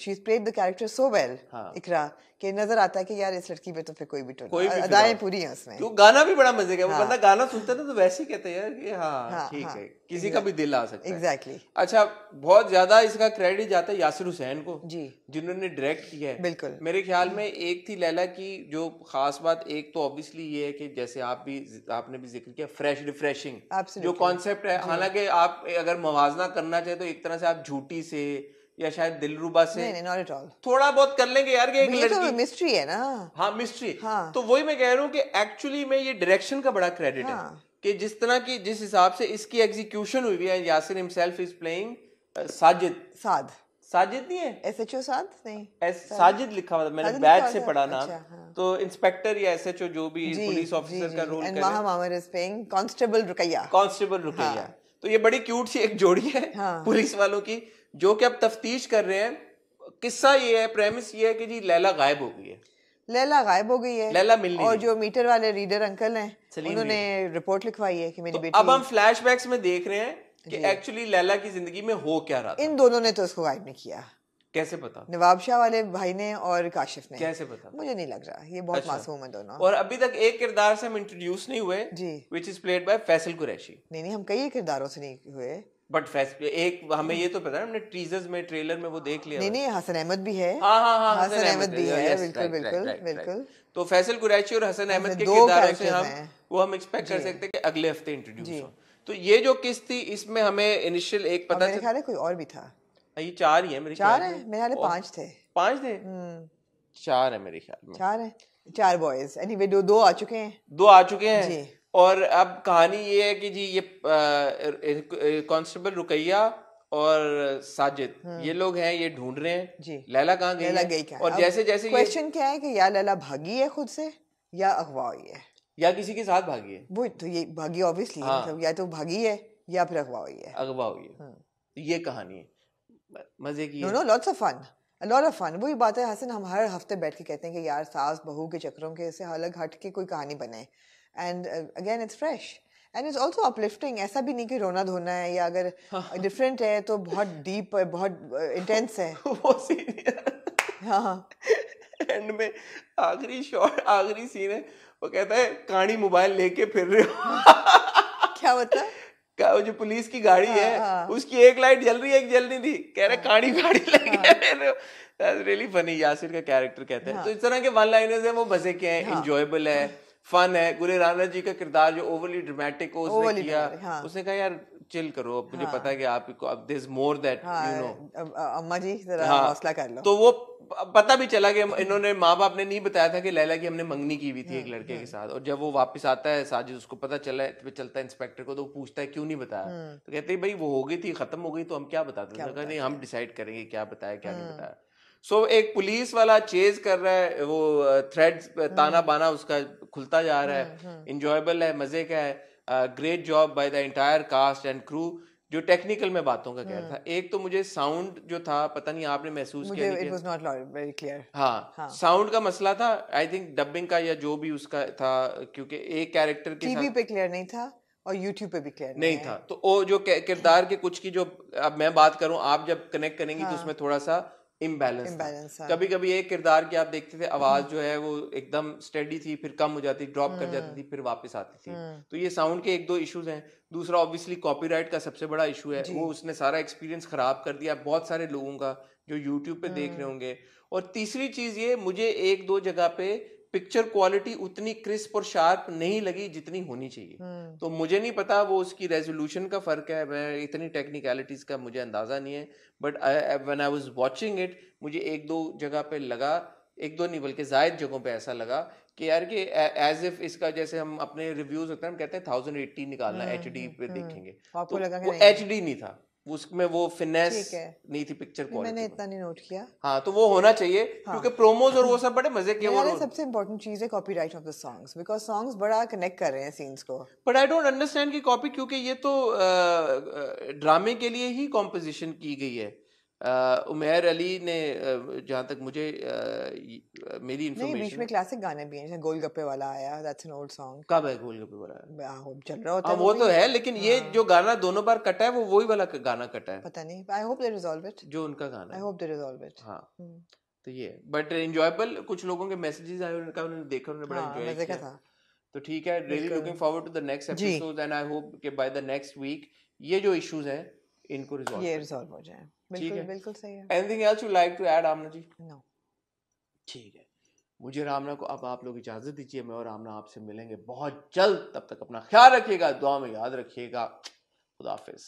she played the character so well हाँ। इकरा कि नज़र आता है कि यार इस लड़की पे तो फिर कोई भी टोन कोई भी अदाएँ पूरी हैं उसमें। तो गाना भी बड़ा मज़े का वो हाँ। बंदा गाना सुनता है ना तो वैसे ही कहते हैं यार कि हाँ हाँ, ठीक हाँ, किसी का भी दिल आ सकता exactly. है एग्जैक्टली अच्छा बहुत ज़्यादा इसका क्रेडिट जाता है यासिर हुसैन को जी जिन्होंने डायरेक्ट किया है बिल्कुल मेरे ख्याल में एक थी लैला की जो खास बात एक तो ऑब्वियसली ये है कि जैसे आप भी आपने भी ज़िक्र किया फ्रेश रिफ्रेशिंग Absolutely. जो कॉन्सेप्ट है हालाँकि आप अगर मवाजना करना चाहे तो एक तरह से आप झूठी से या शायद दिलरुबा से नहीं नहीं नॉट ऑल थोड़ा बहुत कर लेंगे यार एक तो लड़की मिस्ट्री है ना हाँ मिस्ट्री हाँ। तो वही मैं कह रहा हूँ कि एक्चुअली में ये डायरेक्शन का बड़ा क्रेडिट. है हाँ। कि जिस तरह की जिस हिसाब से इसकी एग्जीक्यूशन हुई है Yasir himself is playing Sajid. Saad. Sajid नहीं है? S H O Saad? नहीं। एस साजिद लिखा हुआ मैंने बैच से पढ़ा नाम अच्छा, हाँ। तो इंस्पेक्टर या एस एच ओ जो भी पुलिस ऑफिसर का रोल कर। Is playing constable Ruqaiya constable Ruqaiya तो ये बड़ी क्यूट सी एक जोड़ी है हाँ। पुलिस वालों की जो कि अब तफ्तीश कर रहे हैं। किस्सा ये है प्रेमिस ये है कि जी लैला गायब हो गई है। लैला गायब हो गई है। लैला मिल और जो मीटर वाले रीडर अंकल हैं उन्होंने रिपोर्ट लिखवाई है कि मेरी तो बेटी अब हम फ्लैशबैक्स में देख रहे हैं कि एक्चुअली लैला की ज़िंदगी में हो क्या रहा इन दोनों ने तो उसको गायब नहीं किया। कैसे पता? नवाब शाह वाले भाई ने और काशिफ ने। कैसे पता? मुझे नहीं लग रहा ये बहुत अच्छा। मासूम है दोनों। और अभी तक एक किरदार से हम इंट्रोड्यूस नहीं हुए जी। Which is played by Faisal Qureshi. नहीं नहीं हम कई किरदारों से नहीं हुए। बट एक हमें ये तो पता है हमने टीजर्स में ट्रेलर में वो देख लिया। नहीं नहीं हसन अहमद भी है। हाँ हाँ हाँ हसन अहमद भी है बिल्कुल बिल्कुल. बिल्कुल। तो फैसल कुरैशी और हसन अहमद के किरदारों से हम वो हम एक्सपेक्ट कर सकते हैं कि अगले हफ़्ते इंट्रोड्यूस हो। तो ये जो किस्त थी इसमें हमें इनिशियल एक पता मेरे ख्याल कोई और भी था। ये चार ही है मेरे चार है मेरे ख्याल पाँच थे। पाँच थे? हम्म, चार है मेरे ख्याल में। चार है? चार बॉयज़ एनीवे दो दो आ चुके हैं। दो आ चुके हैं? जी। और अब कहानी ये है कि जी ये कांस्टेबल रुकैया और साजिद ये लोग हैं ये ढूंढ रहे हैं। हम्म। जी। लैला कहाँ गई लैला गई क्या और जैसे जैसे क्वेश्चन क्या है कि या लैला भागी है खुद से या अगवा हुई है? या किसी के साथ भागी है। वो तो ये भागी ऑब्वियसली हाँ। मतलब या तो भागी है या फिर अगवा हुई है। अगवा हुई है। हम्म। तो ये कहानी है। मज़े की no lots of fun lot of fun. वही बात है हसन हम हर हफ़्ते बैठ के कहते हैं कि यार सास बहू के चक्करों के से अलग हट के कोई कहानी बने। And again it's fresh and it's also uplifting ऐसा भी नहीं कि रोना धोना है या अगर हाँ। डिफरेंट है तो बहुत डीप है बहुत इंटेंस है। वो सीन हाँ। एंड में आखिरी शॉट आखिरी सीन है। वो कहता है कहानी मोबाइल लेके फिर रहे हो। क्या क्या वो जो पुलिस की गाड़ी है हाँ। उसकी एक लाइट जल रही है एक जल नहीं थी। कह रहे काड़ी गाड़ी लगी दैट्स रियली फनी यासिर का कैरेक्टर कहते हैं। तो इस तरह के वन लाइनर्स हैं वो मज़े के हैं इंजॉयबल है। फन है गुरे राणा जी का किरदार जो ओवरली ड्रामेटिक हो उसने Overly किया। हाँ। उसने कहा यार चिल करो अब मुझे पता है कि आपको अब दिस मोर दैट हाँ यू नो अम्मा जी जरा हाँ, हौसला कर लो। तो वो पता भी चला कि इन्होंने माँ बाप ने नहीं बताया था कि लैला की हमने मंगनी की हुई थी एक लड़के के साथ। और जब वो वापस आता है साजिद उसको पता चला है चलता है इंस्पेक्टर को तो वो पूछता है क्यों नहीं बताया? तो कहते हैं भाई वो हो गई थी खत्म हो गई तो हम क्या बताते नहीं हम डिसाइड करेंगे क्या बताया क्या नहीं बताया। सो so, एक पुलिस वाला चेज कर रहा है वो थ्रेड्स ताना बाना उसका खुलता जा रहा है। इंजॉयबल है मज़े का है। Great job by the entire cast and crew जो टेक्निकल में बातों का कह रहा था। एक तो मुझे साउंड जो था पता नहीं आपने महसूस किया नहीं it was not very clear हाँ साउंड का मसला था आई थिंक डबिंग का या जो भी उसका था क्योंकि एक कैरेक्टर के टीवी पे क्लियर नहीं था और यूट्यूब पे भी क्लियर नहीं था। तो वो जो किरदार के कुछ की जो अब मैं बात करूँ आप जब कनेक्ट करेंगी तो उसमें थोड़ा सा इम्बैलेंस। कभी कभी एक किरदार की आप देखते थे आवाज़ जो है वो एकदम स्टेडी थी फिर कम हो जाती ड्रॉप कर जाती थी फिर वापस आती थी। तो ये साउंड के एक दो इश्यूज़ हैं। दूसरा ऑब्वियसली कॉपीराइट का सबसे बड़ा इशू है। वो उसने सारा एक्सपीरियंस खराब कर दिया बहुत सारे लोगों का जो यूट्यूब पे देख रहे होंगे। और तीसरी चीज़ ये मुझे एक दो जगह पे पिक्चर क्वालिटी उतनी क्रिस्प और शार्प नहीं लगी जितनी होनी चाहिए। तो मुझे नहीं पता वो उसकी रेजोल्यूशन का फ़र्क है मैं इतनी टेक्निकलिटीज का मुझे अंदाज़ा नहीं है but when I was watching it मुझे एक दो जगह पे लगा एक दो नहीं बल्कि जायद जगहों पे ऐसा लगा कि यार कि एज इफ़ इसका जैसे हम अपने रिव्यूज़ होते हैं हम कहते हैं थाउज़ेंड एट्टी निकालना एच डी पे देखेंगे। तो वो एच डी नहीं था। उसमें वो फिनेस नहीं थी पिक्चर मैंने इतना नहीं नोट किया। हाँ तो वो होना चाहिए हाँ. क्योंकि प्रोमोज और वो सब बड़े मज़े के वो सबसे इम्पोर्टेंट चीज़ है copyright of the songs because songs बड़ा कनेक्ट कर रहे हैं सीन्स को। बट आई डोंट अंडरस्टैंड की कॉपी क्योंकि ये तो ड्रामे के लिए ही कॉम्पोजिशन की गई है। उमैर अली ने जहाँ तक मुझे य- मेरी नहीं बीच में क्लासिक गाने भी हैं जैसे गोलगप्पे वाला आया दैट्स एन ओल्ड सॉन्ग कब है गोलगप्पे वाला? चल रहा होता हाँ है वो भी। तो है लेकिन ये जो गाना दोनों बार कटा है वो वही वाला गाना कटा है। पता नहीं I hope they resolve it जो उनका गाना I hope they resolve it हाँ। तो ये बट इंजॉयबल कुछ लोगों के मैसेजेस आए उनका उन्होंने देखा उन्होंने बड़ा हाँ एंजॉय किया। था। तो ठीक है really looking forward to the next. Episode and I hope कि बाय द नेक्स्ट वीक ये जो इश्यूज़ हैं इनको रिजॉल्व ये रिजॉल्व हो जाए। बिल्कुल है। बिल्कुल सही है। Anything else you like to add Aamna ji no ठीक है। मुझे रामना को अब आप लोग इजाज़त दीजिए मैं और रामना आपसे मिलेंगे। बहुत जल्द तब तक अपना ख्याल रखिएगा दुआ में याद रखिएगा। खुदाफिज।